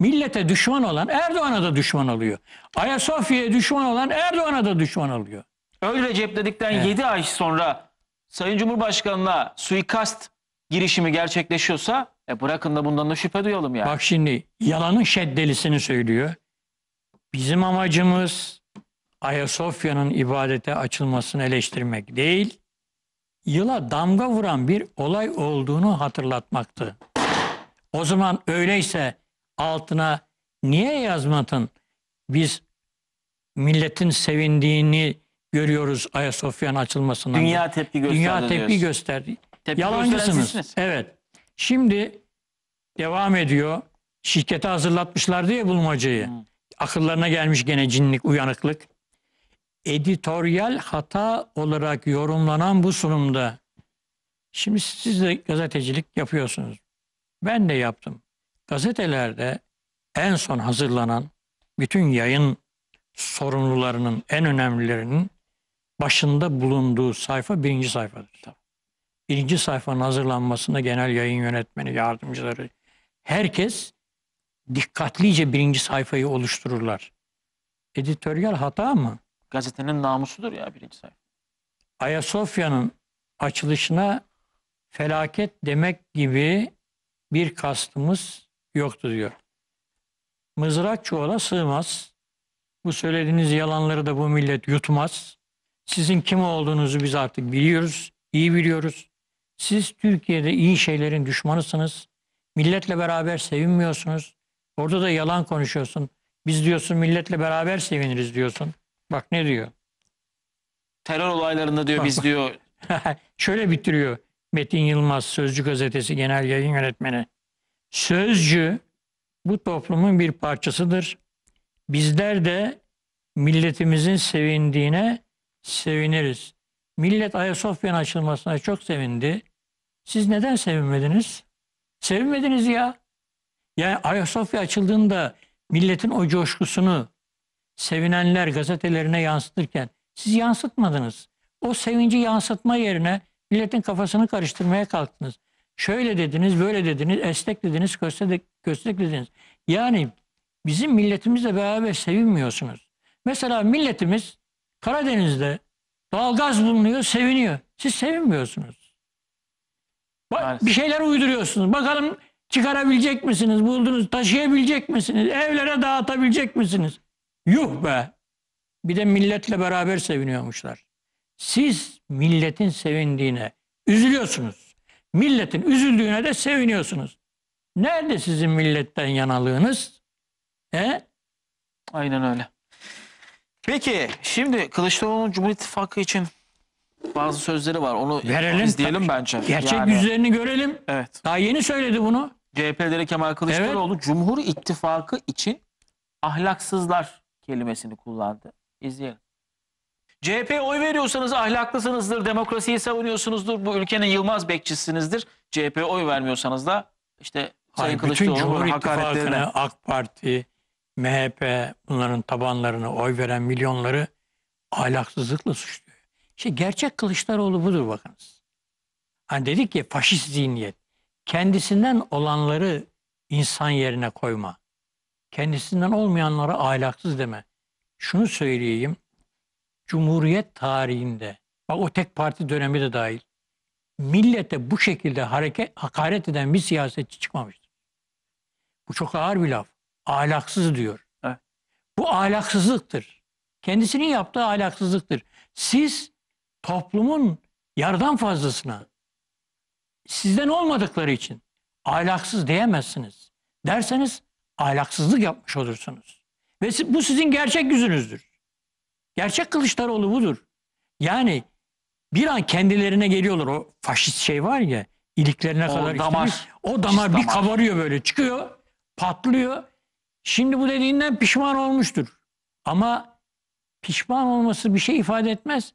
Millete düşman olan Erdoğan'a da düşman oluyor. Ayasofya'ya düşman olan Erdoğan'a da düşman oluyor. Öl Recep dedikten Evet. 7 ay sonra Sayın Cumhurbaşkanı'na suikast girişimi gerçekleşiyorsa e bırakın da bundan da şüphe duyalım ya. Bak şimdi yalanın şeddelisini söylüyor. Bizim amacımız Ayasofya'nın ibadete açılmasını eleştirmek değil, yıla damga vuran bir olay olduğunu hatırlatmaktı. O zaman öyleyse altına niye yazmadın? Biz milletin sevindiğini görüyoruz Ayasofya'nın açılmasından. Dünya tepki gösterdi Dünya tepki diyorsun. gösterdi. Tepki Yalancısınız. Evet. Şimdi devam ediyor. Şirkete hazırlatmışlar diye bulmacayı. Hı. Akıllarına gelmiş gene cinlik, uyanıklık. Editoryal hata olarak yorumlanan bu sunumda. Şimdi siz de gazetecilik yapıyorsunuz. Ben de yaptım. Gazetelerde en son hazırlanan bütün yayın sorumlularının en önemlilerinin başında bulunduğu sayfa birinci sayfadır. Birinci sayfanın hazırlanmasında genel yayın yönetmeni, yardımcıları, herkes dikkatlice birinci sayfayı oluştururlar. Editoryal hata mı? Gazetenin namusudur ya birinci sayfa. Ayasofya'nın açılışına felaket demek gibi bir kastımız yoktu diyor. Mızrak çuvala sığmaz. Bu söylediğiniz yalanları da bu millet yutmaz. Sizin kim olduğunuzu biz artık biliyoruz, iyi biliyoruz. Siz Türkiye'de iyi şeylerin düşmanısınız. Milletle beraber sevinmiyorsunuz. Orada da yalan konuşuyorsun. Biz diyorsun milletle beraber seviniriz diyorsun. Bak ne diyor? Terör olaylarında diyor Bak, biz bak. diyor Şöyle bitiriyor Metin Yılmaz Sözcü Gazetesi Genel Yayın Yönetmeni. Sözcü bu toplumun bir parçasıdır. Bizler de milletimizin sevindiğine seviniriz. Millet Ayasofya'nın açılmasına çok sevindi. Siz neden sevinmediniz? Sevinmediniz ya. Yani Ayasofya açıldığında milletin o coşkusunu sevinenler gazetelerine yansıtırken siz yansıtmadınız. O sevinci yansıtma yerine milletin kafasını karıştırmaya kalktınız. Şöyle dediniz, böyle dediniz, esnek dediniz, köstek, köstek dediniz. Yani bizim milletimizle beraber sevinmiyorsunuz. Mesela milletimiz Karadeniz'de doğalgaz bulunuyor, seviniyor. Siz sevinmiyorsunuz. Maalesef. bir şeyler uyduruyorsunuz. Bakalım çıkarabilecek misiniz? Buldunuz, taşıyabilecek misiniz? Evlere dağıtabilecek misiniz? Yuh be! Bir de milletle beraber seviniyormuşlar. Siz milletin sevindiğine üzülüyorsunuz. Milletin üzüldüğüne de seviniyorsunuz. Nerede sizin milletten yanalığınız? He? Aynen öyle. Peki şimdi Kılıçdaroğlu'nun Cumhur İttifakı için bazı sözleri var. Onu Verelim izleyelim tabii. bence. Gerçek Yani, yüzlerini görelim. Evet. Daha yeni söyledi bunu. CHP lideri Kemal Kılıçdaroğlu Cumhur İttifakı için ahlaksızlar kelimesini kullandı. İzleyelim. CHP'ye oy veriyorsanız ahlaklısınızdır, demokrasiyi savunuyorsunuzdur, bu ülkenin yılmaz bekçisinizdir. CHP'ye oy vermiyorsanız da işte Sayın Hayır, bütün Cumhur. İttifakı'na, AK Parti, MHP bunların tabanlarına oy veren milyonları ahlaksızlıkla suçluyor. İşte gerçek Kılıçdaroğlu budur bakınız. Hani dedik ya faşist zihniyet. Kendisinden olanları insan yerine koyma. Kendisinden olmayanlara ahlaksız deme. Şunu söyleyeyim. Cumhuriyet tarihinde, bak o tek parti dönemi de dahil, millete bu şekilde hareket, hakaret eden bir siyasetçi çıkmamıştır. Bu çok ağır bir laf. Ahlaksız diyor. Evet. Bu ahlaksızlıktır. Kendisinin yaptığı ahlaksızlıktır. Siz toplumun yarıdan fazlasına sizden olmadıkları için ahlaksız diyemezsiniz. Derseniz ahlaksızlık yapmış olursunuz. Ve bu sizin gerçek yüzünüzdür. Gerçek Kılıçdaroğlu budur. Yani bir an kendilerine geliyorlar. O faşist şey var ya iliklerine O kadar damar. O damar bir damar. kabarıyor böyle çıkıyor patlıyor. Şimdi bu dediğinden pişman olmuştur. Ama pişman olması bir şey ifade etmez.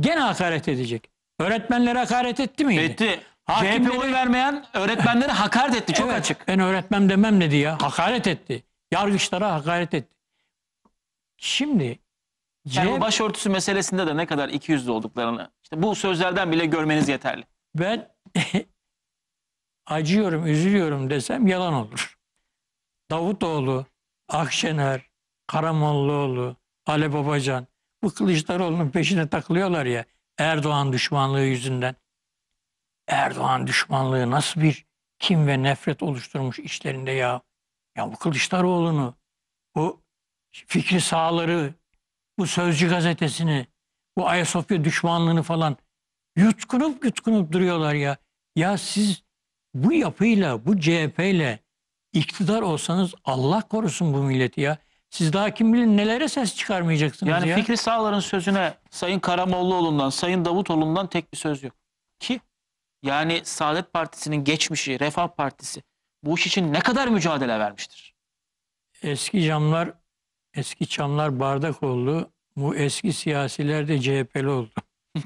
Gene hakaret edecek. Öğretmenlere hakaret etti miydi? Etti. Hakimleri- CHP oy vermeyen öğretmenlere hakaret etti. Çok Evet, açık. Ben öğretmem demem dedi ya. Hakaret etti. Yargıçlara hakaret etti. Şimdi Yani bu başörtüsü meselesinde de ne kadar ikiyüzlü olduklarını işte bu sözlerden bile görmeniz yeterli. ben acıyorum, üzülüyorum desem yalan olur. Davutoğlu, Akşener, Karamollaoğlu, Ali Babacan bu Kılıçdaroğlu'nun peşine takılıyorlar ya Erdoğan düşmanlığı yüzünden. Erdoğan düşmanlığı nasıl bir kim ve nefret oluşturmuş içlerinde ya. Ya bu Kılıçdaroğlu'nu, bu fikri sağları, bu Sözcü gazetesini, bu Ayasofya düşmanlığını falan yutkunup yutkunup duruyorlar ya. Ya siz bu yapıyla, bu CHP ile iktidar olsanız Allah korusun bu milleti ya. Siz daha kim bilir nelere ses çıkarmayacaksınız Yani ya. Fikri Sağlar'ın sözüne Sayın Karamollaoğlu'ndan, Sayın Davutoğlu'ndan tek bir söz yok. Ki yani Saadet Partisi'nin geçmişi, Refah Partisi bu iş için ne kadar mücadele vermiştir? Eski camlar, eski çamlar bardak oldu. Bu eski siyasiler de CHP'li oldu.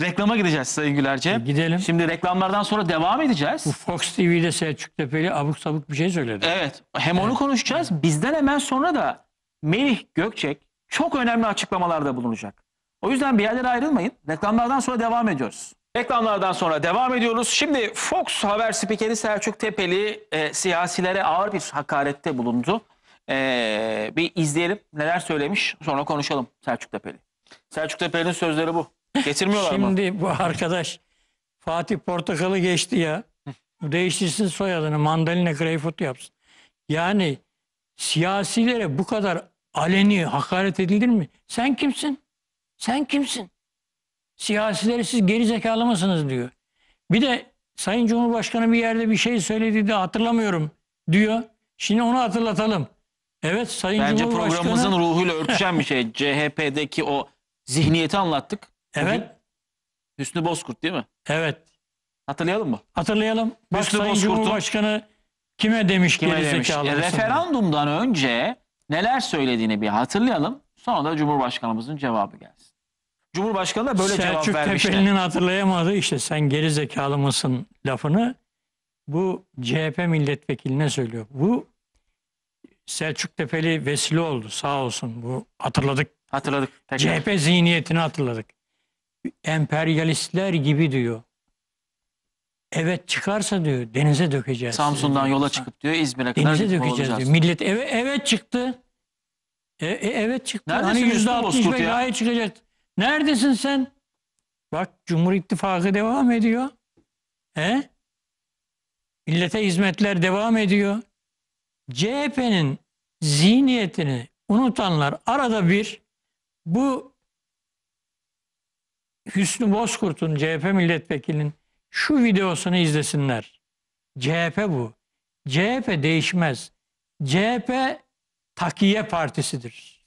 Reklama gideceğiz Sayın Gülerce. Gidelim. Şimdi reklamlardan sonra devam edeceğiz. Bu Fox TV'de Selçuk Tepeli abuk sabuk bir şey söyledi. Evet. Hem onu konuşacağız. Bizden hemen sonra da Melih Gökçek çok önemli açıklamalarda bulunacak. O yüzden bir yerlere ayrılmayın. Reklamlardan sonra devam ediyoruz. Reklamlardan sonra devam ediyoruz. Şimdi Fox haber spikeri Selçuk Tepeli e, siyasilere ağır bir hakarette bulundu. E, bir izleyelim neler söylemiş sonra konuşalım Selçuk Tepeli. Selçuk Tepeli'nin sözleri bu. Getirmiyorlar mı? Şimdi bu arkadaş Fatih Portakal'ı geçti ya. Değiştirsin soyadını mandalina Greyfurt yapsın. Yani siyasilere bu kadar aleni hakaret edilir mi? Sen kimsin? Sen kimsin? Siyasileri siz geri zekalı mısınız diyor. Bir de Sayın Cumhurbaşkanı bir yerde bir şey söyledi de hatırlamıyorum diyor. Şimdi onu hatırlatalım. Evet Sayın Bence Cumhurbaşkanı. programımızın ruhuyla örtüşen bir şey. CHP'deki o zihniyeti anlattık. Evet, Hüsnü Bozkurt değil mi? evet. Hatırlayalım mı? Hatırlayalım. Bak Hüsnü Sayın Bozkurt'un- Cumhurbaşkanı kime demiş Kime geri demiş? zekalı E, mısın? referandumdan önce neler söylediğini bir hatırlayalım. Sonra da Cumhurbaşkanımızın cevabı gelsin. Cumhurbaşkanı da böyle Selçuk cevap vermişti. Tepeli'nin hatırlayamadığı işte sen geri zekalı mısın lafını bu CHP milletvekiline söylüyor. Bu Selçuk Tepeli vesile oldu sağ olsun. Bu hatırladık. Hatırladık. Tekrar. CHP zihniyetini hatırladık. Emperyalistler gibi diyor. Evet çıkarsa diyor denize dökeceğiz. Samsun'dan yola çıkıp diyor İzmir'e kadar Denize dökeceğiz olacağız. diyor. Millet eve, evet çıktı. E, e, evet çıktı. Nerede hani yüzde altmış Bozkurt ya? çıkacak. Neredesin sen? Bak Cumhur İttifakı devam ediyor. He? Millete hizmetler devam ediyor. CHP'nin zihniyetini unutanlar arada bir bu Hüsnü Bozkurt'un CHP milletvekilinin şu videosunu izlesinler. CHP bu. CHP değişmez. CHP takiye partisidir.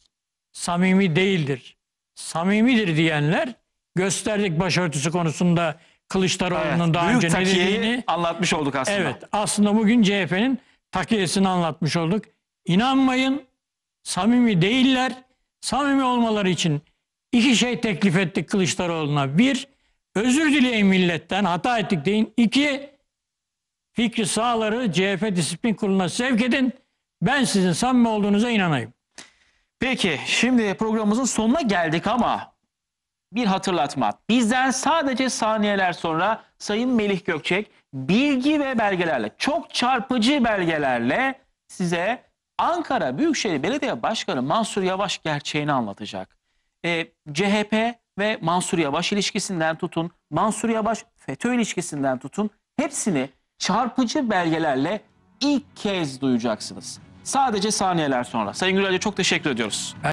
Samimi değildir. Samimidir diyenler gösterdik başörtüsü konusunda Kılıçdaroğlu'nun Evet, daha önce ne dediğini. anlatmış olduk aslında. Evet aslında bugün CHP'nin takiyesini anlatmış olduk. İnanmayın samimi değiller. Samimi olmaları için iki şey teklif ettik Kılıçdaroğlu'na. Bir, özür dileyin milletten hata ettik deyin. İki, Fikri Sağlar'ı CHP Disiplin Kurulu'na sevk edin. Ben sizin samimi olduğunuza inanayım. Peki şimdi programımızın sonuna geldik ama bir hatırlatma. Bizden sadece saniyeler sonra Sayın Melih Gökçek bilgi ve belgelerle çok çarpıcı belgelerle size Ankara Büyükşehir Belediye Başkanı Mansur Yavaş gerçeğini anlatacak. Ee, CHP ve Mansur Yavaş ilişkisinden tutun, Mansur Yavaş FETÖ ilişkisinden tutun hepsini çarpıcı belgelerle ilk kez duyacaksınız. Sadece saniyeler sonra. Sayın Güler'e çok teşekkür ediyoruz.